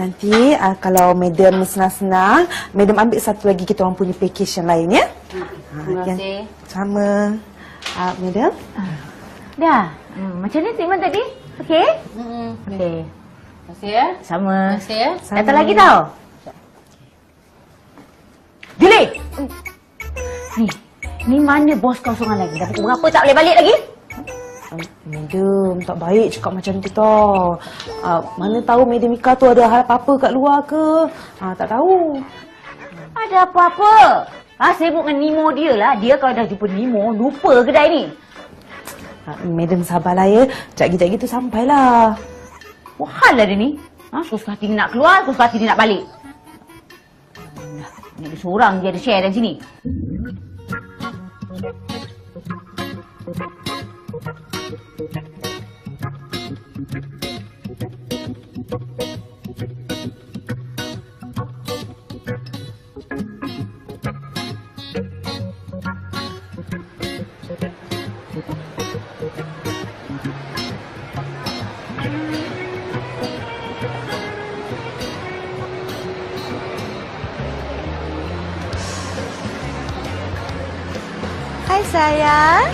Nanti uh, kalau madam senang-senang, madam ambil satu lagi kita orang punya package yang lain ya. Terima kasih. Sama. Uh, madam. Dah. Hmm, macam ni treatment tadi? Okey? Hmm. Okey. Terima kasih ya. Sama. Terima kasih ya. Sama. Datang lagi tau. Delay. Ni. Ni mana bos kau seorang lagi? Dah pukul berapa tak boleh balik lagi? Madam, tak baik cakap macam tu tau. Uh, mana tahu Madam Ika tu ada hal apa-apa kat luar ke? Uh, tak tahu. Ada apa-apa? Ha, sibuk dengan Nemo dia lah. Dia kalau dah jumpa Nemo, lupa kedai ni. Uh, Madam sabarlah ya. Sekejap lagi tu sampailah. Wahal lah dia ni. Ha, suka hati dia nak keluar, suka hati dia nak balik. Ni dia seorang je ada share dalam sini. Hai sayang.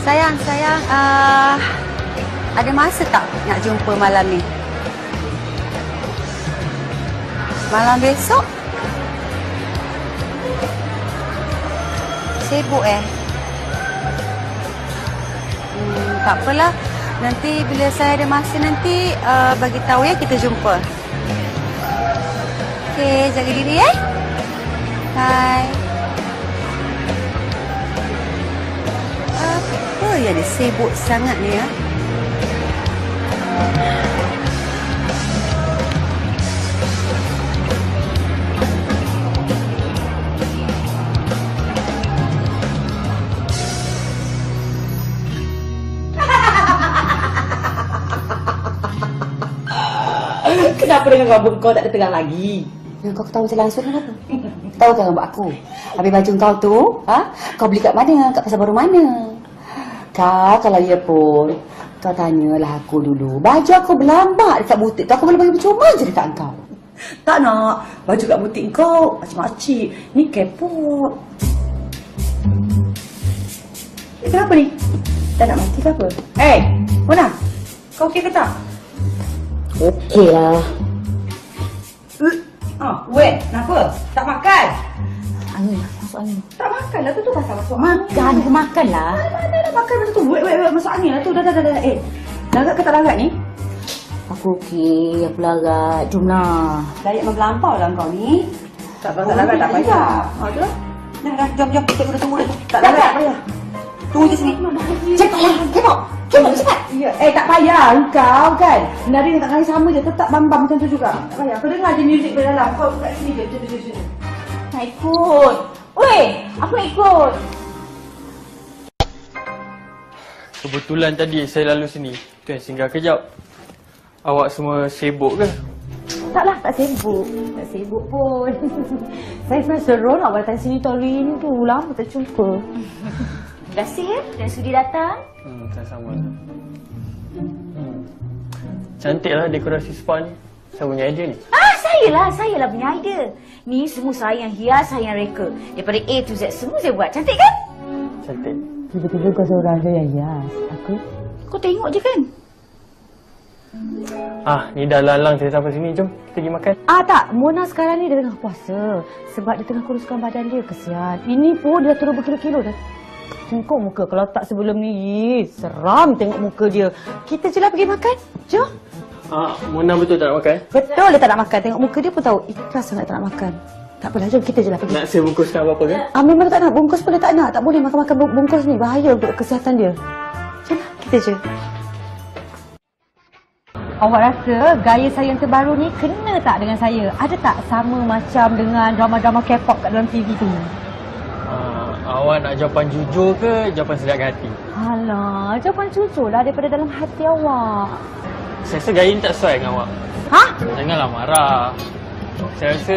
Sayang, sayang. Uh, ada masa tak nak jumpa malam ni? Malam besok? Sibuk eh? Hmm, Tak apalah. Nanti bila saya ada masa nanti uh, bagi tahu ya kita jumpa. Okey, jaga diri eh. Bye. Yang dia sibuk sangat ni ya? <laughs> Kenapa dengan rambut kau tak ada tegang lagi? Yang kau ketawa macam langsung kenapa? Tahu kan rambut aku? Habis baju kau tu, ha? Kau beli kat mana? Kat pasar baru mana? Kau kalau ya pun, kau tanyalah aku dulu. Baju aku berlambak dekat butik tu. Aku boleh bagi percuma je dekat kau. Tak nak. Baju kat butik kau macam-macam. Ni kepot. Eh, kenapa ni? Tak nak mati ke apa? Eh, hey, Mona. Kau okey ke tak? Okey lah. Ah, weh, kenapa? Tak makan? Angin, masuk angin. Tak makan lah tu tu pasal masuk Makan, aku makan lah. Mana dah makan macam tu? Wait, wait, wait, masuk angin lah tu. Dah, dah, dah, dah. Eh, larat ke tak larat ni? Aku okey, aku larat. Jom lah. Layak melampau lah kau ni. Tak apa, tak larat tak payah. Ha, tu lah. Dah, dah, jom, jom. Kita kena tunggu dah. Tak larat tak payah. Tunggu je sini. Cepatlah, kemok. Kemok cepat. Ya, eh tak payah kau kan. Nari dengan kali sama je tetap bam-bam macam tu juga. Tak payah. Kau dengar je muzik dari dalam. Kau kat sini je. Sini, sini, sini. Nak ikut. Weh, aku nak ikut. Kebetulan tadi saya lalu sini. Kan singgah kejap. Awak semua sibuk ke? Taklah, tak sibuk. Tak sibuk pun. <laughs> Saya sebenarnya seronok nak datang sini tu hari ni tu. Lama tak jumpa. Terima kasih ya, dah sudi datang. Hmm, sama-sama. Hmm. Cantiklah dekorasi spa ni. Saya punya idea ni. Ah, saya lah, saya lah punya idea. Ni semua saya yang hias, saya yang reka. Daripada A to Z, semua saya buat. Cantik kan? Cantik. Tiba-tiba kau seorang je yang hias. Aku? Kau tengok je kan? Ah, ni dah lalang saya sampai sini. Jom, kita pergi makan. Ah tak, Mona sekarang ni dia tengah puasa. Sebab dia tengah kuruskan badan dia. Kesian. Ini pun dia turun berkilo-kilo dah. Tengok muka. Kalau tak sebelum ni, seram tengok muka dia. Kita je lah pergi makan. Jom. Ah, Mona betul tak nak makan? Betul dia tak nak makan. Tengok muka dia pun tahu. Ikhlas sangat tak nak makan. Tak apalah, jom kita je lah pergi. Nak saya bungkuskan apa-apa ke? Ah, memang tak nak. Bungkus pun dia tak nak. Tak boleh makan-makan bu- bungkus ni. Bahaya untuk kesihatan dia. Jom lah, kita je. Awak rasa gaya saya yang terbaru ni kena tak dengan saya? Ada tak sama macam dengan drama-drama K-pop kat dalam TV tu? Ah, awak nak jawapan jujur ke jawapan sedap hati? Alah, jawapan jujur lah daripada dalam hati awak. Saya rasa gaya ni tak sesuai dengan awak. Ha? Janganlah marah. Saya rasa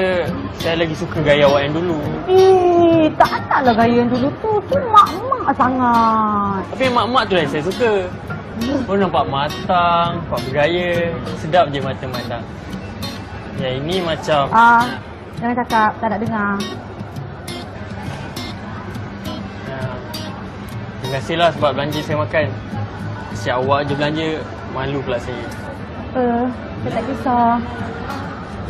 saya lagi suka gaya awak yang dulu. Eh, tak naklah gaya yang dulu tu. Tu mak-mak sangat. Tapi mak-mak tu yang saya suka. Pun nampak matang, nampak bergaya. Sedap je mata mandang. Yang ini macam... Ah, jangan cakap. Tak nak dengar. Ya. Terima kasihlah sebab belanja saya makan. Si awak je belanja, malu pula saya. Apa? Saya tak kisah.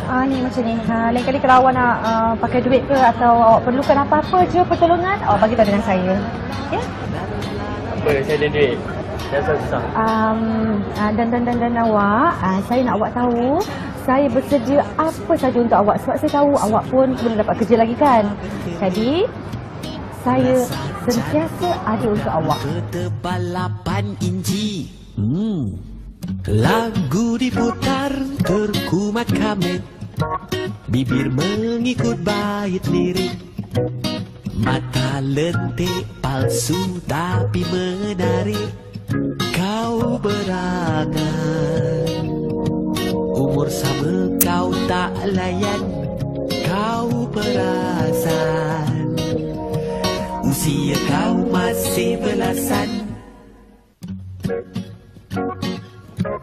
Ah, ni macam ni. Ha, lain kali kalau awak nak uh, pakai duit ke atau awak perlukan apa-apa je pertolongan, awak bagi tahu dengan saya. Ya? Apa, saya ada duit. Jangan susah. Um, uh, dan dan dan dan awak, uh, saya nak awak tahu, saya bersedia apa saja untuk awak sebab saya tahu awak pun belum dapat kerja lagi kan. Jadi saya sentiasa ada untuk awak. Ketebal 8 inci hmm. Lagu diputar terkumat kamet. Bibir mengikut bait lirik. Mata lentik palsu tapi menarik Kau berangan. Umur sama kau tak layan. Kau perasan. Usia kau masih belasan. Hmm. Bagus. Mana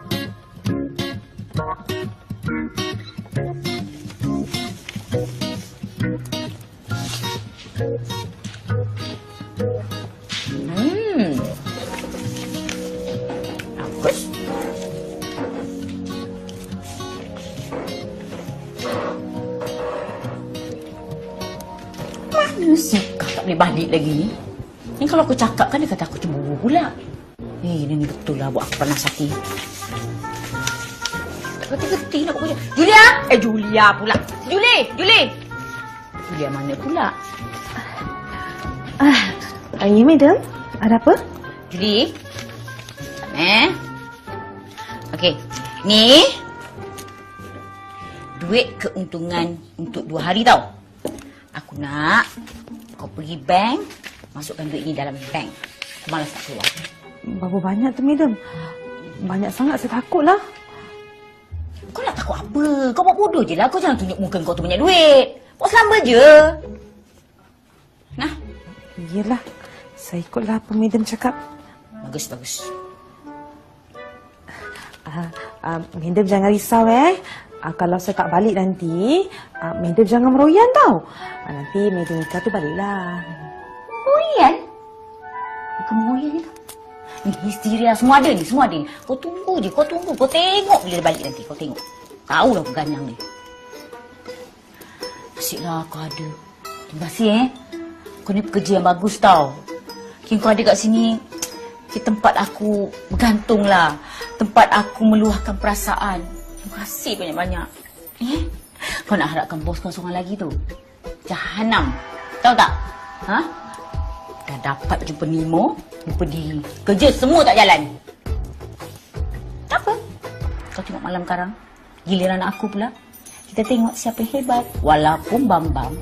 si kau tak boleh balik lagi ni? Ni kalau aku cakap kan dia kata aku cemburu pula. Eh, ini betul lah buat aku panas hati. Tak kerti-kerti nak buat kerja. Julia! Eh, Julia pula. Julie! Julie! Julia mana pula? Ah, ya, madam. Ada apa? Julie? Eh? Okey. Ni. Duit keuntungan untuk dua hari tau. Aku nak kau pergi bank, masukkan duit ni dalam bank. Aku malas nak keluar. Berapa banyak tu, madam? Banyak sangat, saya takut lah. Kau nak takut apa? Kau buat bodoh je lah. Kau jangan tunjuk muka kau tu banyak duit. Buat selamba je. Nah, Yelah, saya ikutlah apa madam cakap. bagus, bagus. Ah, ah, madam jangan risau eh. Ah, kalau saya tak balik nanti, ah, madam jangan meroyan tau. Ah, nanti madam Ika tu baliklah. Murian? Bukan Murian ni tau. Ni histeria semua ada ni, semua ada ni. Kau tunggu je, kau tunggu. Kau tengok bila dia balik nanti. Kau tengok. Tahulah aku ganyang dia. Asyiklah kau ada. Terima kasih eh. Kau ni pekerja yang bagus tau. Kini kau ada kat sini, di tempat aku bergantung lah. Tempat aku meluahkan perasaan. Terima kasih banyak-banyak. Eh? Kau nak harapkan bos kau seorang lagi tu? Jahanam. Tahu tak? Ha? Dah dapat jumpa Nemo, jumpa diri. Kerja semua tak jalan. Apa. Kau tengok malam karang. Giliran aku pula. Kita tengok siapa yang hebat. Walaupun bam-bam.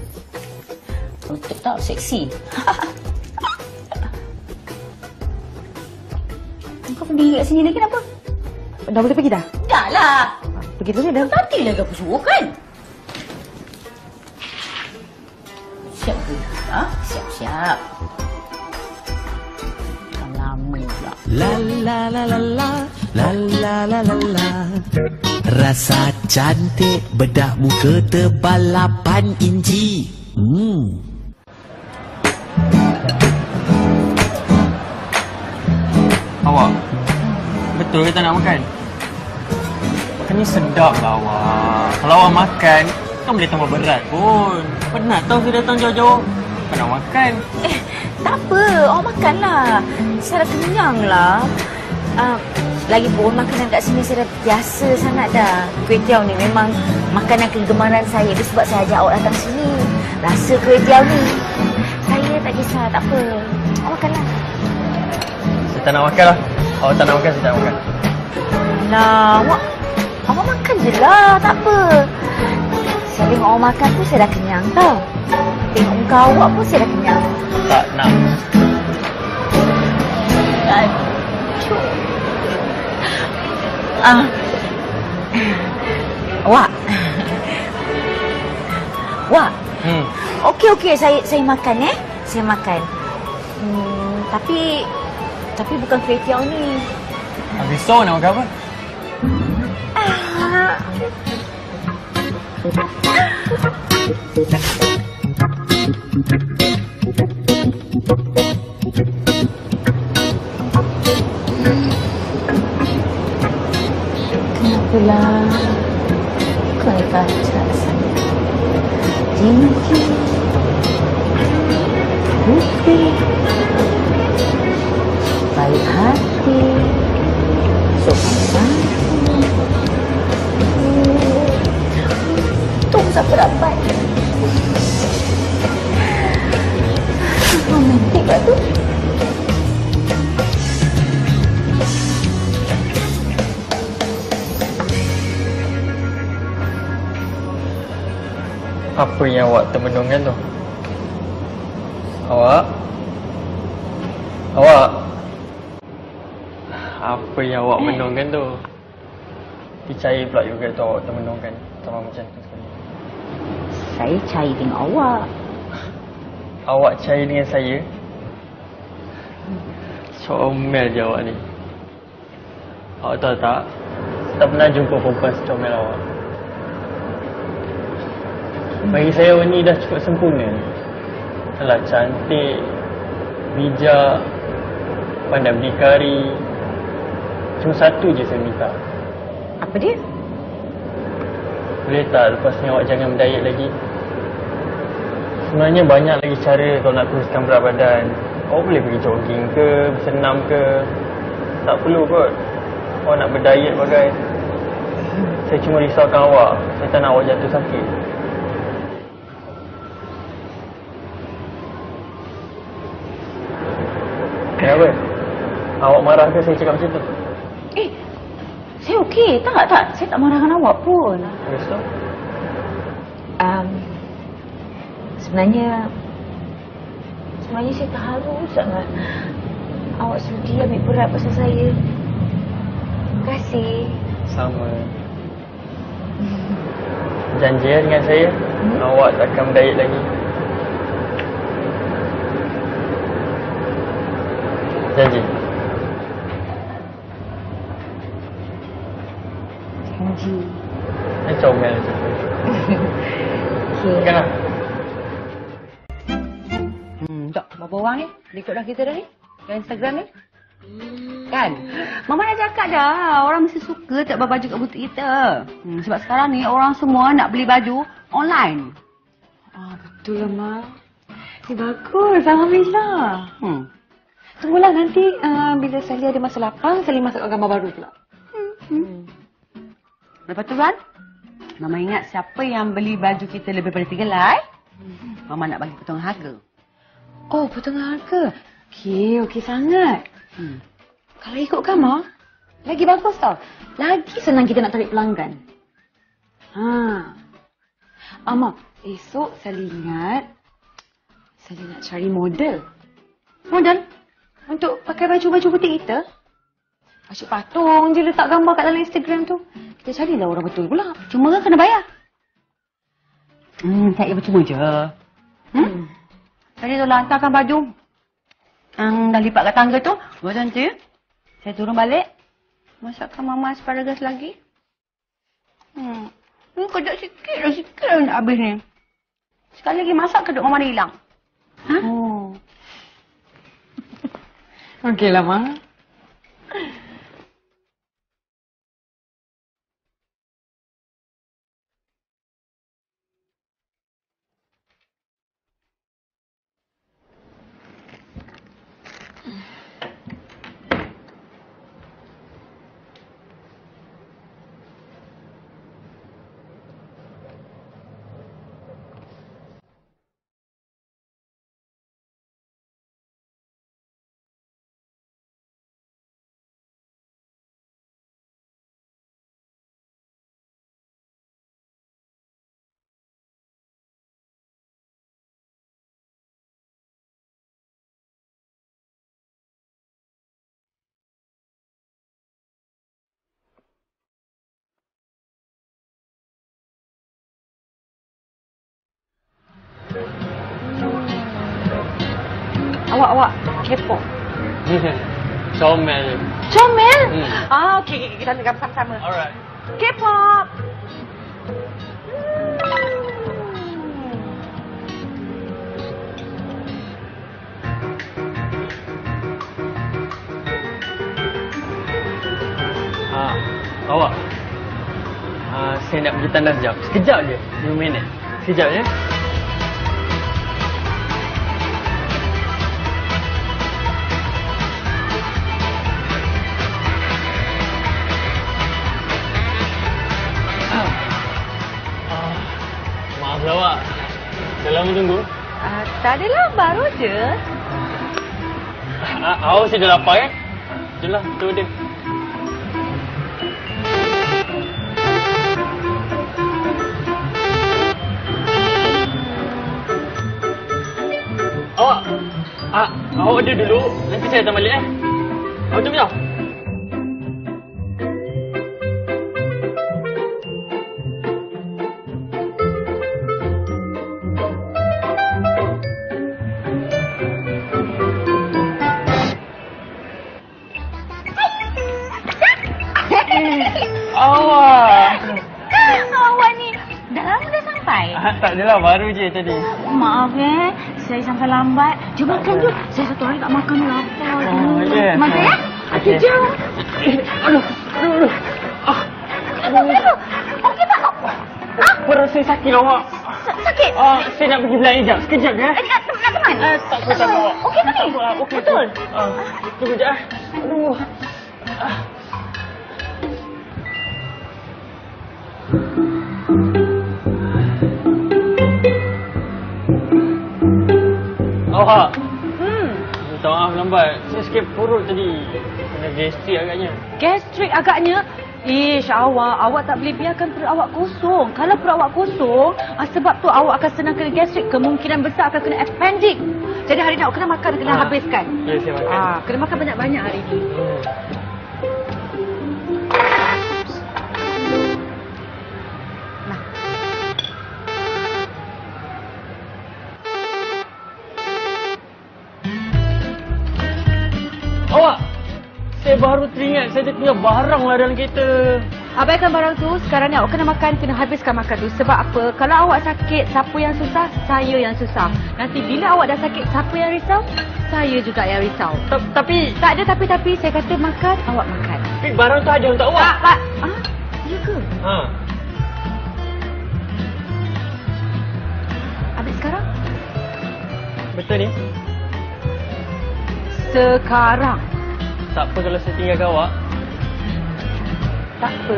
Untuk tak seksi. <laughs> Kau berdiri kat sini lagi kenapa? Dah boleh pergi dah? Dah lah. Pergi dulu madam. Tadi lagi aku suruh kan? Siap ke? Ha? Siap-siap. Lama pula. La la la la la La la la la la Rasa cantik Bedah muka tebal 8 inci Hmm Awak, betul ke tak nak makan? Makan ni sedap lah awak. Kalau awak makan, kan boleh tambah berat pun. Penat tau saya datang jauh-jauh. Kan nak makan. Eh, tak apa. Awak makanlah. Saya dah kenyang lah. Uh, lagi pun makanan kat sini saya dah biasa sangat dah. Kuih tiaw ni memang makanan kegemaran saya. Itu sebab saya ajak awak datang sini. Rasa kuih tiaw ni. Saya tak kisah, tak apa. Awak makanlah. Saya tak nak makan lah. Awak tak nak makan, saya tak nak makan. Nah, awak, awak makan je lah. Tak apa. Saya tengok awak makan tu saya dah kenyang tau. Tengok muka awak pun saya dah kenyang. Tak nak. Aduh. Ah. Wak. Wak. Hmm. Okey okey saya saya makan eh. Saya makan. Hmm, tapi tapi bukan kuih tiaw ni. Habis risau nak makan apa? Ah. Kenapalah kau baca saya tinggi putih baik hati sopan santun untung siapa lah tu Apa yang awak termenungkan tu? Awak? Awak? Apa yang awak menungkan tu? Percaya pula juga tu awak termenungkan sama macam tu sekali. saya cari tengok awak Awak percaya dengan saya? Comel je awak ni. Awak tahu tak? Saya tak pernah jumpa perempuan secomel awak. Bagi saya awak ni dah cukup sempurna. Telah cantik, bijak, pandai berdikari. Cuma satu je saya minta. apa dia Boleh tak lepas ni awak jangan mendiet lagi? Sebenarnya banyak lagi cara kalau nak kuruskan berat badan. Awak boleh pergi jogging ke, bersenam ke. Tak perlu kot. Awak nak berdiet bagai. Saya cuma risaukan awak. Saya tak nak awak jatuh sakit. Kenapa? Awak marah ke saya cakap macam tu? Eh, saya okey. Tak, tak. Saya tak marahkan awak pun. Yes. Um, sebenarnya sebenarnya saya terharu sangat awak sudi ambil berat pasal saya. Terima kasih. Sama. Janji dengan saya, awak takkan berdiet lagi. Janji. Janji. Saya comel <laughs> tu. Okey. Orang ni? Ikut dah kita dah ni? Dalam Instagram ni? Kan? Mama dah cakap dah. Orang mesti suka tak baju kat butik kita. Hmm, sebab sekarang ni orang semua nak beli baju online. Ah, betul lah, Ma. Eh, bagus. Alhamdulillah. Hmm. Tunggulah nanti uh, bila Sally ada masa lapang, Sally masukkan gambar baru pula. Lepas tu kan? Mama ingat siapa yang beli baju kita lebih daripada tiga helai, Mama nak bagi potongan harga. Oh, potongan harga. Okey, okey sangat. Hmm. Kalau ikutkan, Ma, lagi bagus tau. Lagi senang kita nak tarik pelanggan. Ha. Ama, esok Sally ingat Sally nak cari model. Model? Untuk pakai baju-baju butik kita? Asyik patung je letak gambar kat dalam Instagram tu. Kita carilah orang betul pula. Cuma kan kena bayar. Hmm, tak payah percuma je. Hmm? Tadi tu lah hantarkan baju. Yang dah lipat kat tangga tu. Buat nanti. Saya turun balik. Masakkan mama asparagus lagi. Hmm. Hmm, kejap sikit dah sikit dah nak habis ni. Sekali lagi masak keduk mama dah hilang. Ha? Oh. <laughs> Okeylah, Ma. Awak, awak kepo. <laughs> Comel. Comel? Hmm. Ah, okey, okey, kita tengok sama-sama. Alright. K-pop. Ah, awak. Ah, saya nak pergi tandas sekejap. Sekejap je. 5 minit. Sekejap je. Tunggu. Uh, tak adalah, baru je. Ah, awak mesti dah lapar kan? Itulah, tu dia. Awak, ah, awak order dulu. Nanti saya datang balik eh. Awak tunggu tau. Ah, adalah, baru je tadi. Maaf eh, saya sampai lambat. Jom makan jom. Saya satu hari tak makan lapar. Oh, ya. Makan ya? Okey, Okey. jom. Eh, aduh, aduh, aduh. Ah? Okey tak? perut saya sakit lah, awak. Sa- Sakit? Ah, saya nak pergi belanja sekejap. Sekejap je. Eh, nak, nak teman? Eh, tak apa, tak apa. Okey tak ni? Tak apa, Okey, Betul? Ah, tunggu je. eh. Aduh. Sikit perut tadi. Kena gastrik agaknya. Gastrik agaknya. Ish, awak, awak tak boleh biarkan perut awak kosong. Kalau perut awak kosong, ah, sebab tu awak akan senang kena gastrik. Kemungkinan besar akan kena appendix. Jadi hari ni awak kena makan, kena Ah. habiskan. Ya, saya makan. Ah, kena makan banyak-banyak hari ni. Hmm. Saya punya barang lah dalam kereta. Abaikan barang tu, sekarang ni awak kena makan, kena habiskan makan tu. Sebab apa? Kalau awak sakit, siapa yang susah? Saya yang susah. Nanti bila awak dah sakit, siapa yang risau? Saya juga yang risau. Ta- Tapi, Tak ada tapi-tapi, saya kata makan, awak makan. tapi barang tu ada untuk awak. Tak, tak. Ah, ya ke? Ha. Habis sekarang? Betul ni? Sekarang. Tak apa kalau saya tinggalkan awak. Tak apa.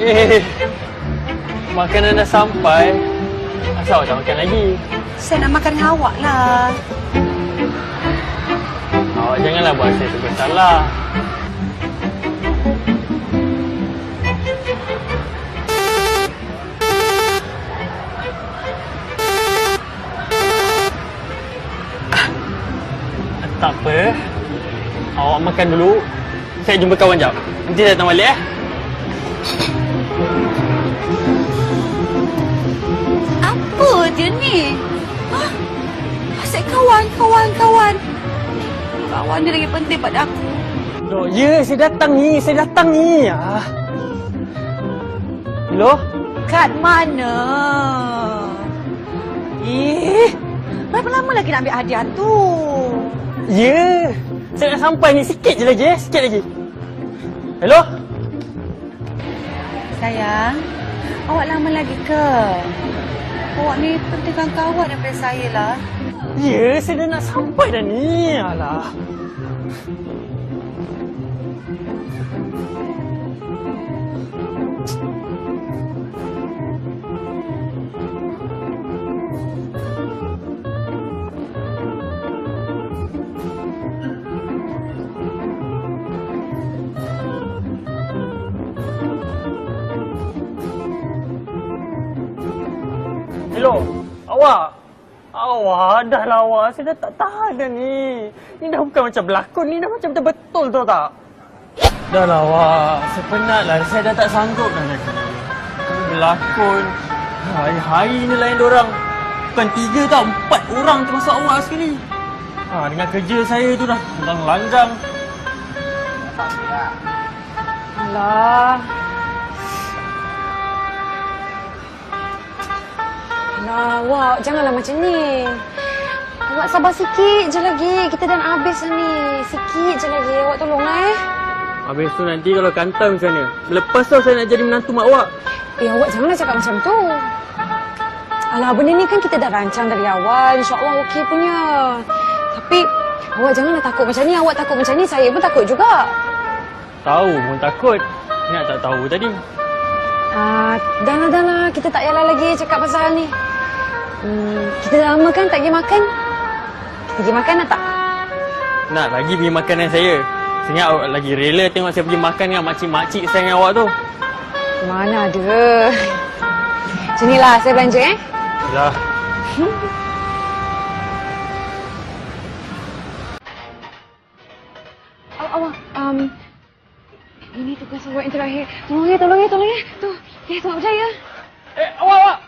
Eh, makanan dah sampai. Asal awak tak makan lagi? Saya nak makan dengan awak lah. Janganlah buat saya salah. Tak apa. Awak makan dulu. Saya jumpa kawan jap. Nanti saya datang balik eh. Apa dia ni? Hah? Asyik kawan, kawan, kawan. Kawan dia lagi penting pada aku. Loh, ya, saya datang ni. Saya datang ni. Ah. Loh, Kat mana? Eh, berapa lama lagi nak ambil hadiah tu? ya. Saya nak sampai ni. Sikit je lagi eh. Sikit lagi. Hello? Sayang, awak lama lagi ke? Awak ni pentingkan kawan daripada saya lah. Ya, saya dah nak sampai dah ni. Alah. Hello, Dah lah awak. Saya dah tak tahan dah ni. Ni dah bukan macam berlakon ni. Dah macam betul-betul tau tak? Dah lah awak. Saya penat lah. Saya dah tak sanggup dah lagi. Berlakon. Hari-hari ni lain orang. Bukan tiga tau. Empat orang termasuk awak sekali. Ha, dengan kerja saya tu dah lanjang-lanjang. Alah. Nah, awak janganlah macam ni. Awak sabar sikit je lagi. Kita dah nak habis ni. Sikit je lagi. Awak tolonglah eh. Habis tu nanti kalau kantor macam mana? Lepas tu saya nak jadi menantu mak awak. Eh, awak janganlah cakap macam tu. Alah, benda ni kan kita dah rancang dari awal. InsyaAllah okey punya. Tapi, awak janganlah takut macam ni. Awak takut macam ni, saya pun takut juga. Tahu pun takut. Ingat tak tahu tadi. Ah, dah lah, dah lah. Kita tak payah lagi cakap pasal ni. Hmm, kita dah lama kan tak pergi makan? Pergi makan dah tak? Nak lagi pergi makan dengan saya. Ingat awak lagi rela tengok saya pergi makan dengan makcik-makcik saya dengan awak tu. Mana ada. Sinilah, saya belanja eh. Dah. Awak, awak, um, ini tugas awak yang terakhir. Tolong ya, tolong ya, tolong ya. Tu, ya, awak percaya. Eh, awak, awak.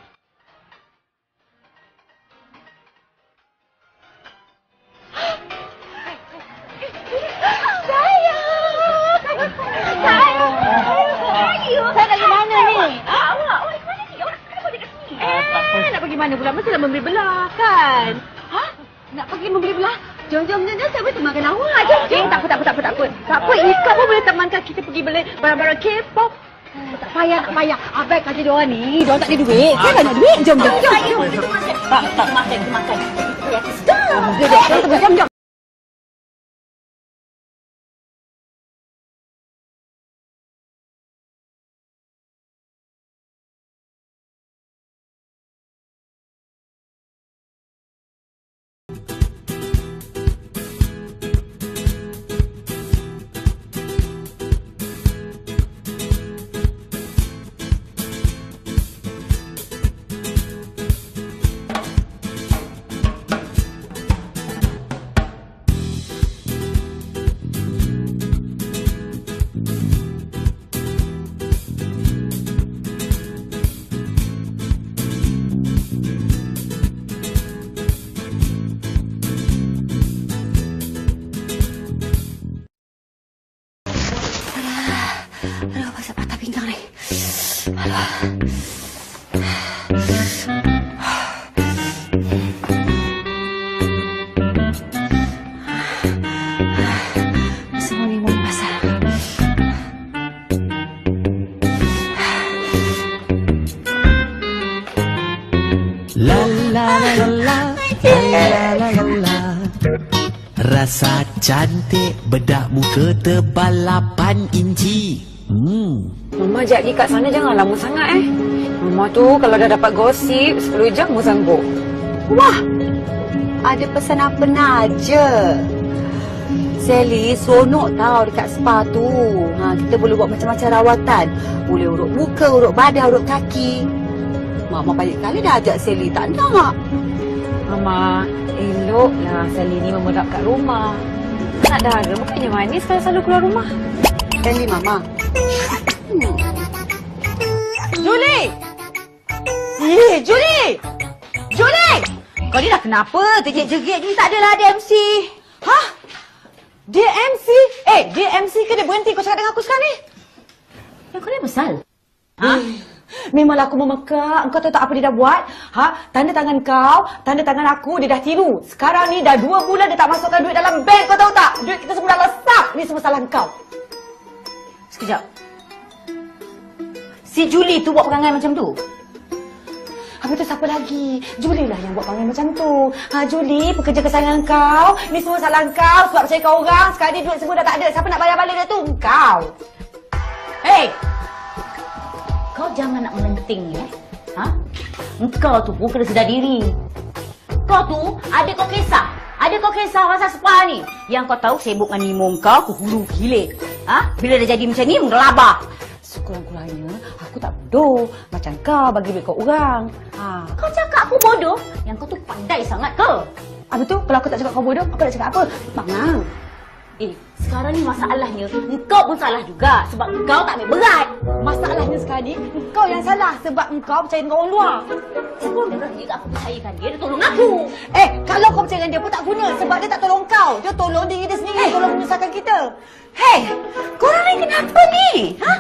Barang-barang K-pop. Eh, Tak payah, tak payah. Abang kata dia orang ni, dia orang tak ada duit. Saya banyak duit. Jom, jom, jom. Tak, tak makan, makan. Jom, jom, jom, jom, Rasa cantik bedak muka tebal 8 inci Hmm Mama jadi kat sana jangan lama sangat eh. Mama tu kalau dah dapat gosip 10 jam mu sanggup. Wah, ada pesan apa nak aja. Sally seronok tau dekat spa tu. Ha, kita boleh buat macam-macam rawatan. Boleh urut muka, urut badan, urut kaki. Mama banyak kali dah ajak Sally tak nak. Mama, eloklah Sally ni memedap kat rumah. Anak dara bukannya manis kalau selalu keluar rumah. Sally Mama. Julie! Eh, Julie! Julie! Kau ni dah kenapa? Terjek-jegek ni tak adalah ada MC. Hah? Dia MC? Eh, dia MC ke dia berhenti kau cakap dengan aku sekarang ni? Yang kau ni pasal? Ha? Memanglah aku memekak. Engkau tahu tak apa dia dah buat? Ha? Tanda tangan kau, tanda tangan aku, dia dah tiru. Sekarang ni dah dua bulan dia tak masukkan duit dalam bank. Kau tahu tak? Duit kita semua dah lesap. Ni semua salah kau. Sekejap. Si Julie tu buat perangai macam tu? Habis tu siapa lagi? Julie lah yang buat panggil macam tu. Ha, Julie, pekerja kesayangan kau. Ni semua salah kau sebab percaya kau orang. Sekarang ni duit semua dah tak ada. Siapa nak bayar balik dia tu? Kau. Hei! Kau jangan nak menenting eh. Ha? Engkau tu pun kena sedar diri. Kau tu ada kau kisah. Ada kau kisah pasal spa ni. Yang kau tahu sibuk dengan Nemo kau ke hulu hilir. Ha? Bila dah jadi macam ni, mengelabah. Sekurang-kurangnya, aku tak bodoh. Macam kau bagi duit kau orang. Ha. Kau cakap aku bodoh? Yang kau tu pandai sangat ke? Apa tu? Kalau aku tak cakap kau bodoh, aku nak cakap apa? Mangang. Eh, sekarang ni masalahnya engkau pun salah juga sebab engkau tak ambil berat. Masalahnya sekarang ni, kau yang salah sebab engkau percaya dengan orang luar. Sebelum ni aku percayakan dia, dia tolong aku. Eh, kalau kau percaya dengan dia pun tak guna sebab dia tak tolong kau. Dia tolong diri dia sendiri, tolong menyusahkan kita. Hei, korang ni kenapa ni? Ha?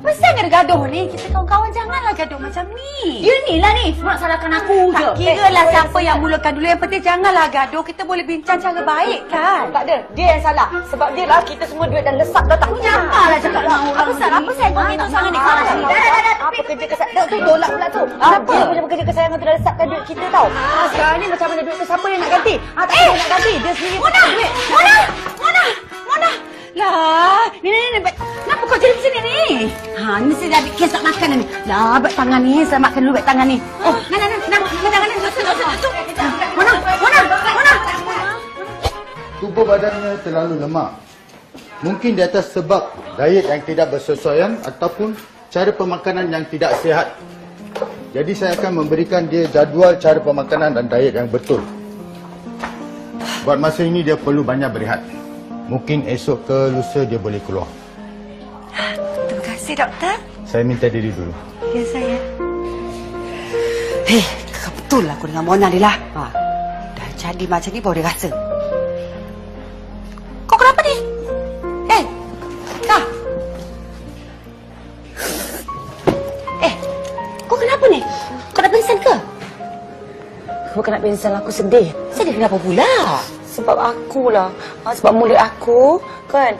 Apa sangat gaduh ni? Kita kawan-kawan janganlah gaduh macam ni. Dia ni lah ni, semua nak salahkan aku je. Tak kira lah siapa yang mulakan dulu. Yang penting janganlah gaduh. Kita boleh bincang cara baik kan? Tak ada, dia yang salah. Sebab dia lah kita semua duit dan lesap dah tak guna. Janganlah cakap dengan orang Apa salah? Apa saya kau itu sangat ni? Sini. Dah, dah, dah. Apa kerja kesayangan tu tolak pula tu. Apa? Dia punya pekerja kesayangan tu dah lesapkan duit kita tau. Ha, sekarang ni macam mana duit tu siapa yang nak ganti? Ha, tak eh, nak ganti. Dia sendiri Mona! duit. Mona! Mona! Mona! Lah, ni ni ni. Kenapa kau jadi macam ni? Ha, ni mesti dah ambil kes tak makan ni. Lah, baik tangan ni. Selamatkan dulu baik tangan ni. Oh, nak, nak, nak. Nak, nak, tangan ni. Mona! Mona! Mona! Tubuh badannya terlalu lemak. Mungkin di atas sebab diet yang tidak bersesuaian ataupun cara pemakanan yang tidak sihat. Jadi saya akan memberikan dia jadual cara pemakanan dan diet yang betul. Buat masa ini dia perlu banyak berehat. Mungkin esok ke lusa dia boleh keluar. Terima kasih, doktor. Saya minta diri dulu. Ya, saya. Hei, betul lah aku dengan Mona ni lah. Ha, dah jadi macam ni baru dia rasa. Kena pensel aku sedih. Sedih kenapa pula? sebab akulah. Ha, sebab mulut aku kan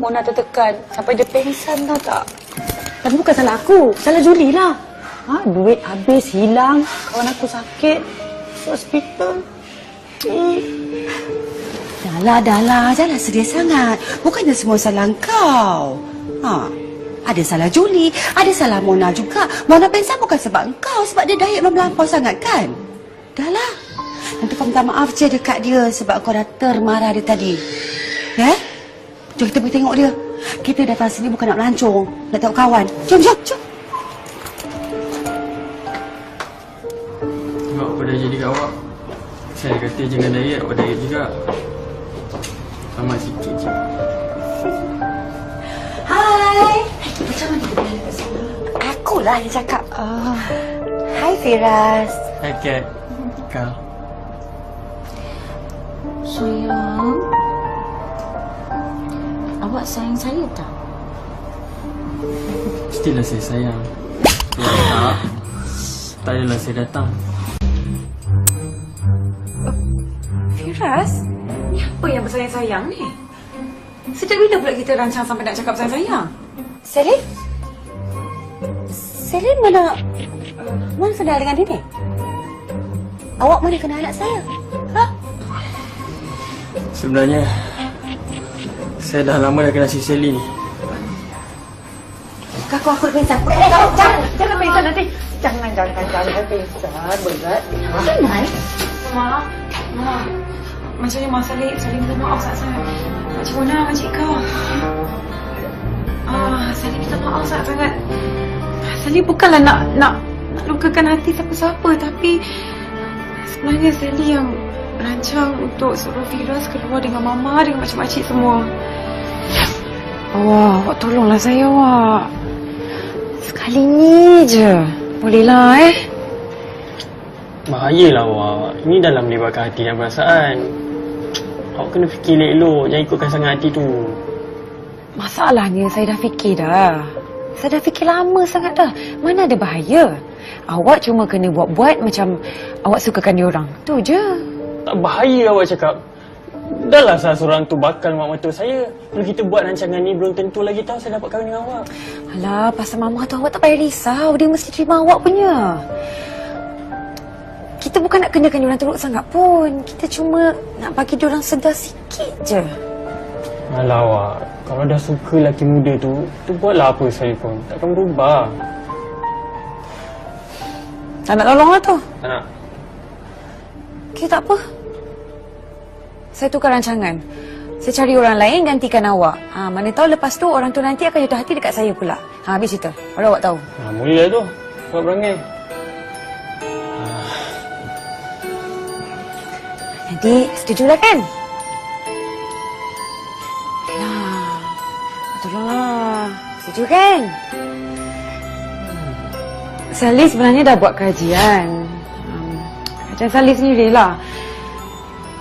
Mona tertekan sampai dia pengsan tau tak? Tapi bukan salah aku, salah Julie lah. Ha, duit habis, hilang, kawan aku sakit, hospital. Hmm. Dah lah, dah lah, janganlah sedih sangat. Bukannya semua salah kau. Ha, ada salah Julie, ada salah Mona juga. Mona pengsan bukan sebab kau, sebab dia diet belum melampau sangat kan? Dah lah. Nanti kau minta maaf je dekat dia sebab kau dah termarah dia tadi. Ya? Jom kita pergi tengok dia. Kita datang sini bukan nak melancong, nak tengok kawan. Jom, jom, jom. Tengok apa dah jadi kat awak. Saya kata jangan diet, awak diet juga. Sama sikit je. Hai. Macam mana sana? Akulah yang cakap. Oh. Hai Firas. Hai Kat. Kal. Sayang. Awak sayang saya tak? Mestilah saya sayang. Kalau tak, tak adalah saya datang. Firas, ni apa yang bersayang-sayang ni? Sejak bila pula kita rancang sampai nak cakap sayang-sayang? Selin? Selin mana... Mana kenal dengan ni? Awak mana kenal anak saya? Ha? Sebenarnya, saya dah lama dah kenal si Sally ni. Kakak aku pingsan. Eh, jangan, jangan, jangan pingsan nanti. Jangan, jangan, jangan pingsan. Berat. Jangan. Ma, Ma. Macamnya Mak Salih, Salih minta maaf sangat-sangat. Makcik Mona, makcik kau. Ah, Salih minta maaf sangat-sangat. Salih bukanlah nak nak nak lukakan hati siapa-siapa tapi sebenarnya Salih yang rancang untuk suruh Firas keluar dengan Mama dengan macam-macam semua. Awak, awak tolonglah saya awak. Sekali ni je. Bolehlah eh. Bahayalah awak. Ini dalam melibatkan hati dan perasaan. Awak kena fikir elok-elok. Jangan ikutkan sangat hati tu. Masalahnya saya dah fikir dah. Saya dah fikir lama sangat dah. Mana ada bahaya. Awak cuma kena buat-buat macam awak sukakan dia orang. Tu je. Tak bahaya awak cakap. Dah lah salah seorang tu bakal mak mertua saya. Kalau kita buat rancangan ni belum tentu lagi tahu saya dapat kahwin dengan awak. Alah, pasal mama tu awak tak payah risau. Dia mesti terima awak punya. Kita bukan nak kenakan orang teruk sangat pun. Kita cuma nak bagi dia orang sedar sikit je. Alah awak. Kalau dah suka lelaki muda tu, tu buatlah apa saya pun. Takkan berubah. Tak nak tolong lah tu. Tak nak. Okay, tak apa. Saya tukar rancangan. Saya cari orang lain gantikan awak. Ha, mana tahu lepas tu orang tu nanti akan jatuh hati dekat saya pula. Ha, habis cerita. Baru awak tahu. Ha, mula tu. Awak berangai. Jadi, setujulah kan? Setuju kan? Sally sebenarnya dah buat kajian. Um, kajian Sally sendirilah.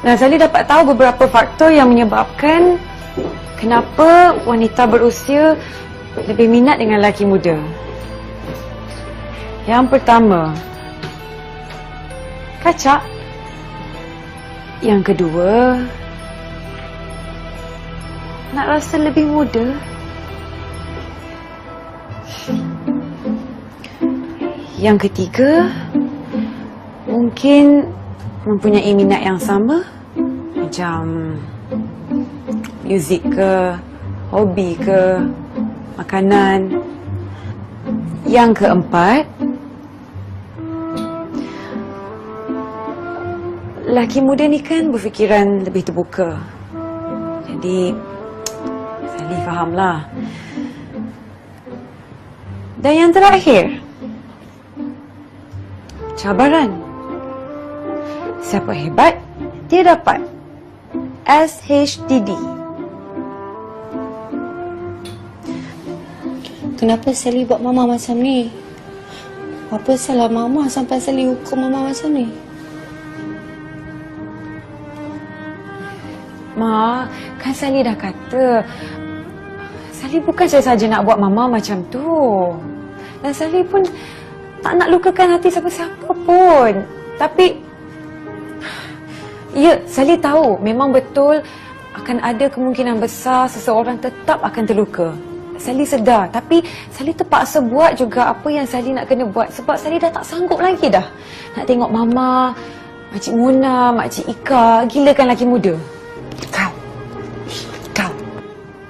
Dan Sally dapat tahu beberapa faktor yang menyebabkan kenapa wanita berusia lebih minat dengan lelaki muda. Yang pertama, kacak. Yang kedua, nak rasa lebih muda. Yang ketiga, mungkin mempunyai minat yang sama macam muzik ke, hobi ke, makanan. Yang keempat, lelaki muda ni kan berfikiran lebih terbuka. Jadi, Sally fahamlah. Dan yang terakhir, cabaran. Siapa hebat, dia dapat. SHDD. Kenapa Sally buat mama macam ni? Apa salah mama sampai Sally hukum mama macam ni? Ma, kan Sally dah kata Sally bukan saja-saja nak buat mama macam tu. Dan Sally pun tak nak lukakan hati siapa-siapa pun. Tapi Ya, Sally tahu. Memang betul akan ada kemungkinan besar seseorang tetap akan terluka. Sally sedar. Tapi Sally terpaksa buat juga apa yang Sally nak kena buat. Sebab Sally dah tak sanggup lagi dah. Nak tengok Mama, Makcik Muna, Makcik Ika, gilakan laki muda.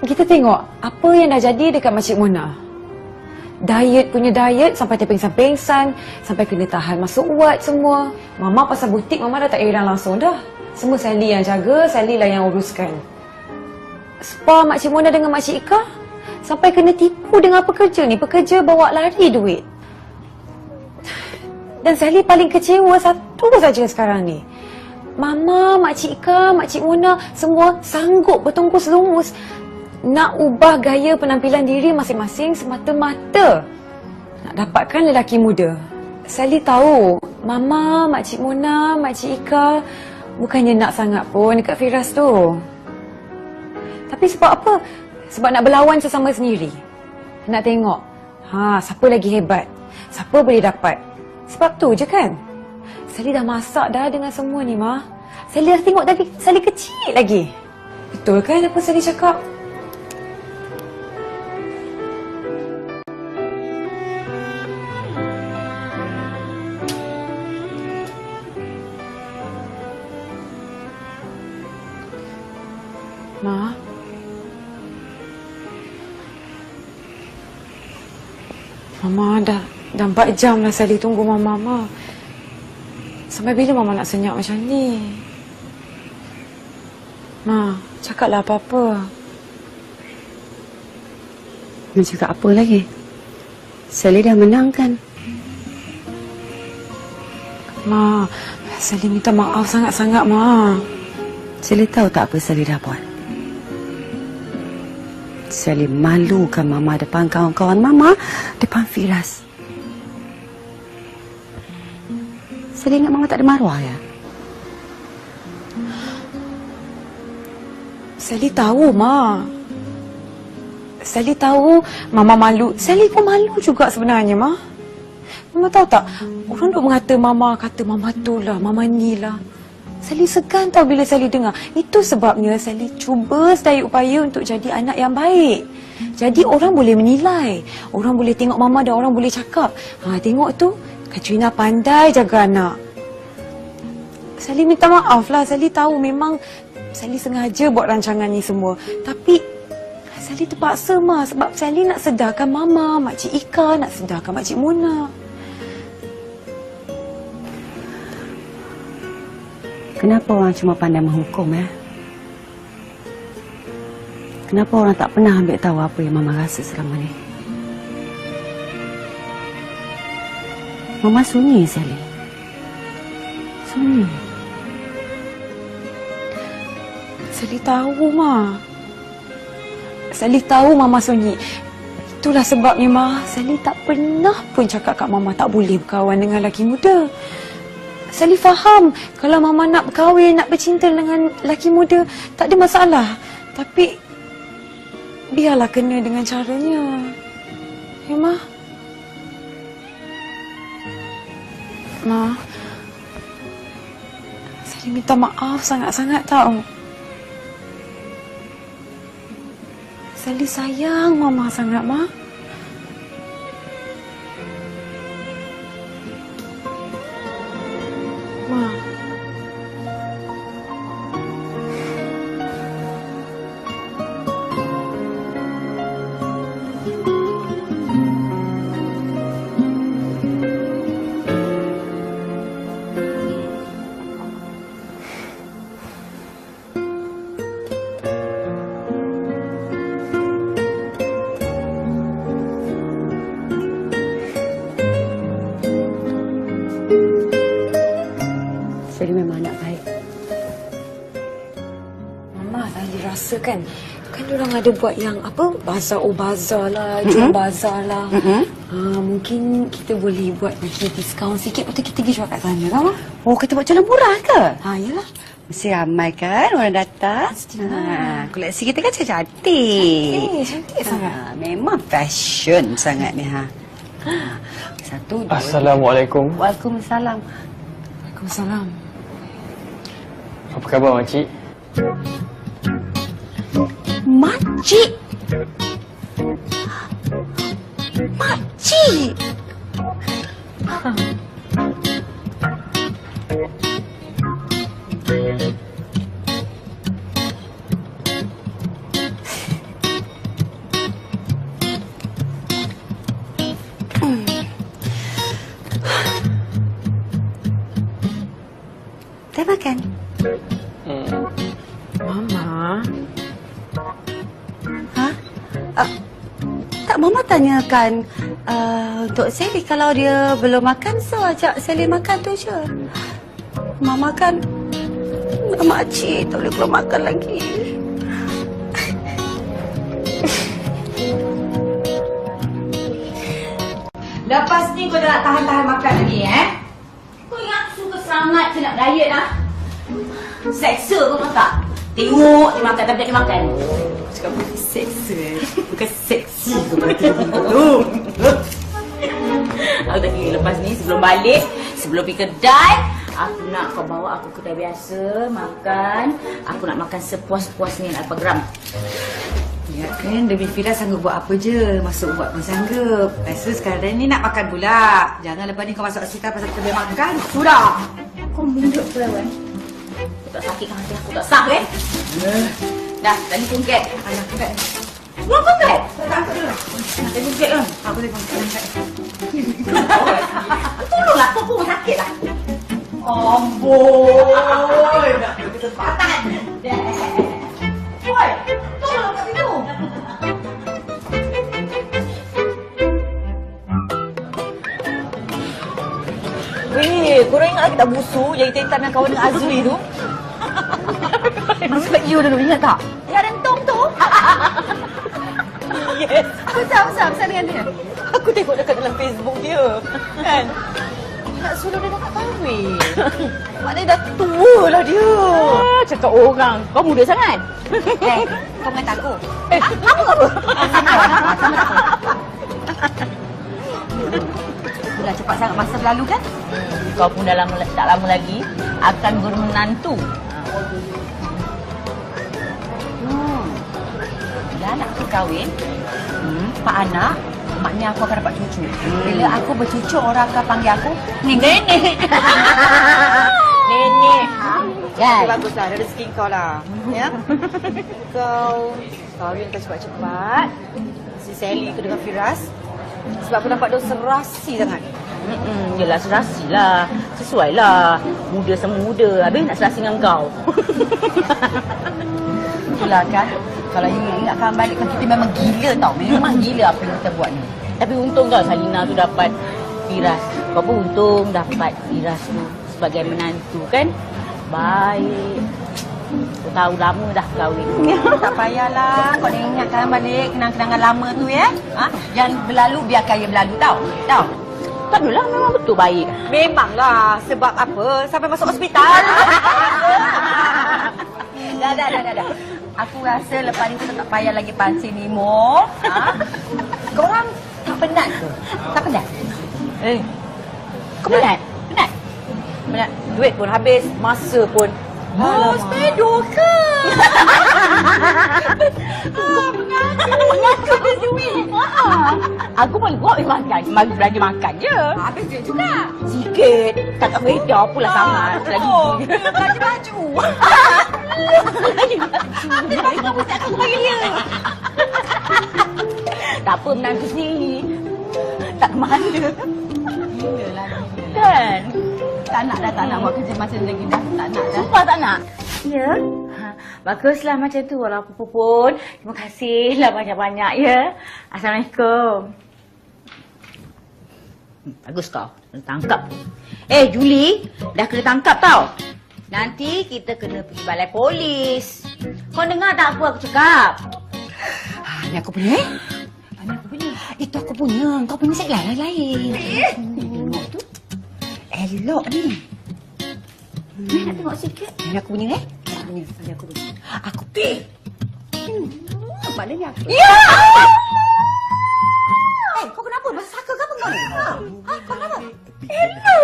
Kita tengok apa yang dah jadi dekat Makcik Muna. Diet punya diet sampai terpengsan-pengsan, sampai kena tahan masuk uat semua. Mama pasal butik, Mama dah tak heran langsung dah. Semua Sally yang jaga, Sally lah yang uruskan. Spa Makcik Mona dengan Makcik Ika, sampai kena tipu dengan pekerja ni. Pekerja bawa lari duit. Dan Sally paling kecewa satu saja sekarang ni. Mama, Makcik Ika, Makcik Mona semua sanggup bertungkus lumus nak ubah gaya penampilan diri masing-masing semata-mata nak dapatkan lelaki muda. Sally tahu Mama, Makcik Mona, Makcik Ika bukannya nak sangat pun dekat Firas tu. Tapi sebab apa? Sebab nak berlawan sesama sendiri. Nak tengok, ha, siapa lagi hebat? Siapa boleh dapat? Sebab tu je kan? Sally dah masak dah dengan semua ni, Ma. Sally dah tengok tadi, Sally kecil lagi. Betul kan apa Sally cakap? Mama dah dah 4 jam lah Sally tunggu Mama. Ma. Sampai bila Mama nak senyap macam ni? Ma, cakaplah apa-apa. Nak cakap apa lagi? Sally dah menang kan? Ma, Sally minta maaf sangat-sangat, Ma. Sally tahu tak apa Sally dah buat? Sally malukan Mama depan kawan-kawan Mama, depan Firas. Sally ingat Mama tak ada maruah ya? Sally tahu, Ma. Sally tahu Mama malu. Sally pun malu juga sebenarnya, Ma. Mama tahu tak, orang duk mengata Mama, kata Mama tu lah, Mama ni lah. Sally segan tau bila Sally dengar. Itu sebabnya Sally cuba sedaya upaya untuk jadi anak yang baik. Jadi orang boleh menilai. Orang boleh tengok Mama dan orang boleh cakap. Ha, tengok tu, Katrina pandai jaga anak. Sally minta maaf lah. Sally tahu memang Sally sengaja buat rancangan ni semua. Tapi Sally terpaksa mah sebab Sally nak sedarkan Mama, Makcik Ika, nak sedarkan Makcik Mona. Kenapa orang cuma pandai menghukum ya? Kenapa orang tak pernah ambil tahu apa yang Mama rasa selama ni? Mama sunyi, Sally. Sunyi. Sally tahu, Ma. Sally tahu Mama sunyi. Itulah sebabnya, Ma. Sally tak pernah pun cakap kat Mama tak boleh berkawan dengan lelaki muda. Sally faham kalau Mama nak berkahwin, nak bercinta dengan lelaki muda, tak ada masalah. Tapi, biarlah kena dengan caranya. Ya, Ma? Ma, Sally minta maaf sangat-sangat tau. Sally sayang Mama sangat, Ma. Ma. Ada buat yang apa Bazar oh bazar lah Jual bazar lah Mm-mm. ha, Mungkin kita boleh buat lagi diskaun sikit Lepas tu kita pergi jual kat sana kan Ma? Oh, kita buat jalan murah ke? Ha, yalah Mesti ramai kan orang datang. Ha, koleksi kita kan cantik. Eh, cantik sangat Ha, memang fashion sangat ni ha. ha. Satu, dua, Assalamualaikum. Waalaikumsalam. Waalaikumsalam Apa khabar makcik? Makcik! Tanyakan uh, untuk Sally kalau dia belum makan so ajak Sally makan tu je. Mama kan makcik tak boleh belum makan lagi. <laughs> Lepas ni kau dah nak tahan-tahan makan lagi eh? Kau ingat suka sangat je nak diet ah? Seksa kau tak? Tengok dia makan tapi tak dia makan. Cakap bukan seksa eh. Bukan seksi kau berarti tu. Aku tak kira lepas ni sebelum balik, sebelum pergi kedai, aku nak kau bawa aku kedai biasa, makan. Aku nak makan sepuas-puasnya nak berapa gram. Ya kan, demi Fira sanggup buat apa je. Masuk buat pun sanggup. Tu sekarang ni nak makan pula. Jangan lepas ni kau masuk hospital pasal kita makan. Sudah. Kau mundur pula kan? Aku tak sakitkan hati aku tak sah eh? Dah, tadi kongket. Anak kongket. Mau kongket? Tak angkat dulu. Nak kongket kan? Aku boleh kongket. <laughs> Tolonglah, aku pun sakit lah. Amboi. Nak pergi tolong kat situ. Weh, korang ingat tak busu yang kita hitam yang kawan dengan Azri tu? Respect you dulu, ingat tak? Yang rentung tu? <laughs> yes. Aku tahu pasal pasal dengan dia. Aku tengok dekat dalam Facebook dia. Kan? Nak suruh dia nak kahwin. <laughs> Maknanya dah tua lah dia. Ah, cakap orang. Kau muda sangat. <laughs> Eh, kau kata aku. Eh, apa apa? Dah cepat sangat masa berlalu kan? Kau pun dah lama, tak lama lagi akan bermenantu. Anak aku kahwin, hmm, pak anak, maknanya aku akan dapat cucu. Bila aku bercucu, orang akan panggil aku nenek. <laughs> Nenek. Kan? Okay, baguslah. Ada rezeki kau lah. Ya? <laughs> kau kahwin kau cepat-cepat. Si Sally tu dengan Firas. Sebab aku nampak dia serasi sangat. Mm-mm, yelah serasi lah. Sesuai lah. Muda sama muda. Habis nak serasi dengan kau. <laughs> Itulah kan. Kalau you ingatkan balik kan kita memang gila tau. Memang gila apa yang kita buat ni. Tapi untung kau Salina tu dapat Firas. Kau pun untung dapat Firas tu sebagai menantu kan? Baik. Kau tahu lama dah kahwin. <laughs> tak payahlah. Kau ni ingatkan balik kenang-kenangan lama tu ya. Ha? Yang berlalu biarkan ia berlalu tau. Tau. Tak adalah memang betul baik. Memanglah. Sebab apa? Sampai masuk hospital. <laughs> dah, dah, dah, dah, dah. Aku rasa lepas ni kita tak payah lagi pancing Nemo. Ha? Korang tak penat ke? Tak penat? Eh. Kau penat? Penat? Penat. Duit pun habis, masa pun. Oh, sepedo ke? Mengaku dia duit. Aku pun buat makan. Bagi belanja makan je. Habis duit juga. Sikit. Tak tak beda pula sangat. Lagi. Oh, baju. Lagi baju. Dia. Tak apa menantu sendiri. Tak ke mana. Gila lah. Kan? Tak nak dah, tak nak buat kerja macam lagi dah. Tak nak dah. Sumpah tak nak? Ya. Ha, baguslah macam tu walaupun pun. Terima kasihlah banyak-banyak ya. Assalamualaikum. Hmm, Bagus kau. Kena tangkap. Eh, Juli. Dah kena tangkap tau. Nanti kita kena pergi balai polis. Kau dengar tak apa aku cakap? Ah, ni aku punya eh? Ni aku punya. Itu aku punya. Kau punya set lain lain. Elok ni. Ni nak tengok sikit. Ni aku punya eh? Aku punya. Ni aku punya. Aku pi. Hmm. Maknanya aku. Ya! Eh, kau kenapa? Masa saka ke apa kau ni? Ha? Ha? Kau kenapa? Hello!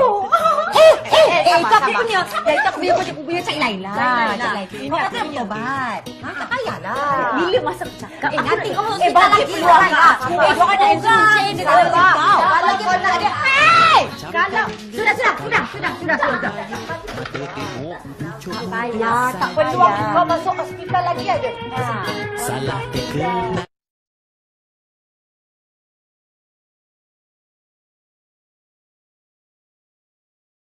Eh, eh, eh, aku sabar. punya. Yang itu aku punya punya punya cak lain lah. Lain lah. Kau aku kata punya. ubat. Ha, tak payahlah. Bila masa aku cakap Eh, nanti kau Eh, hospital bagi lagi peluang lah. Eh, Eh, kau ada orang. kucing dengan Kalau kau. kau- Kalau kau nak dia. Hei! Kalau sudah sudah sudah sudah sudah sudah. Tak payah, tak perlu kau masuk hospital lagi aja. Salah fikir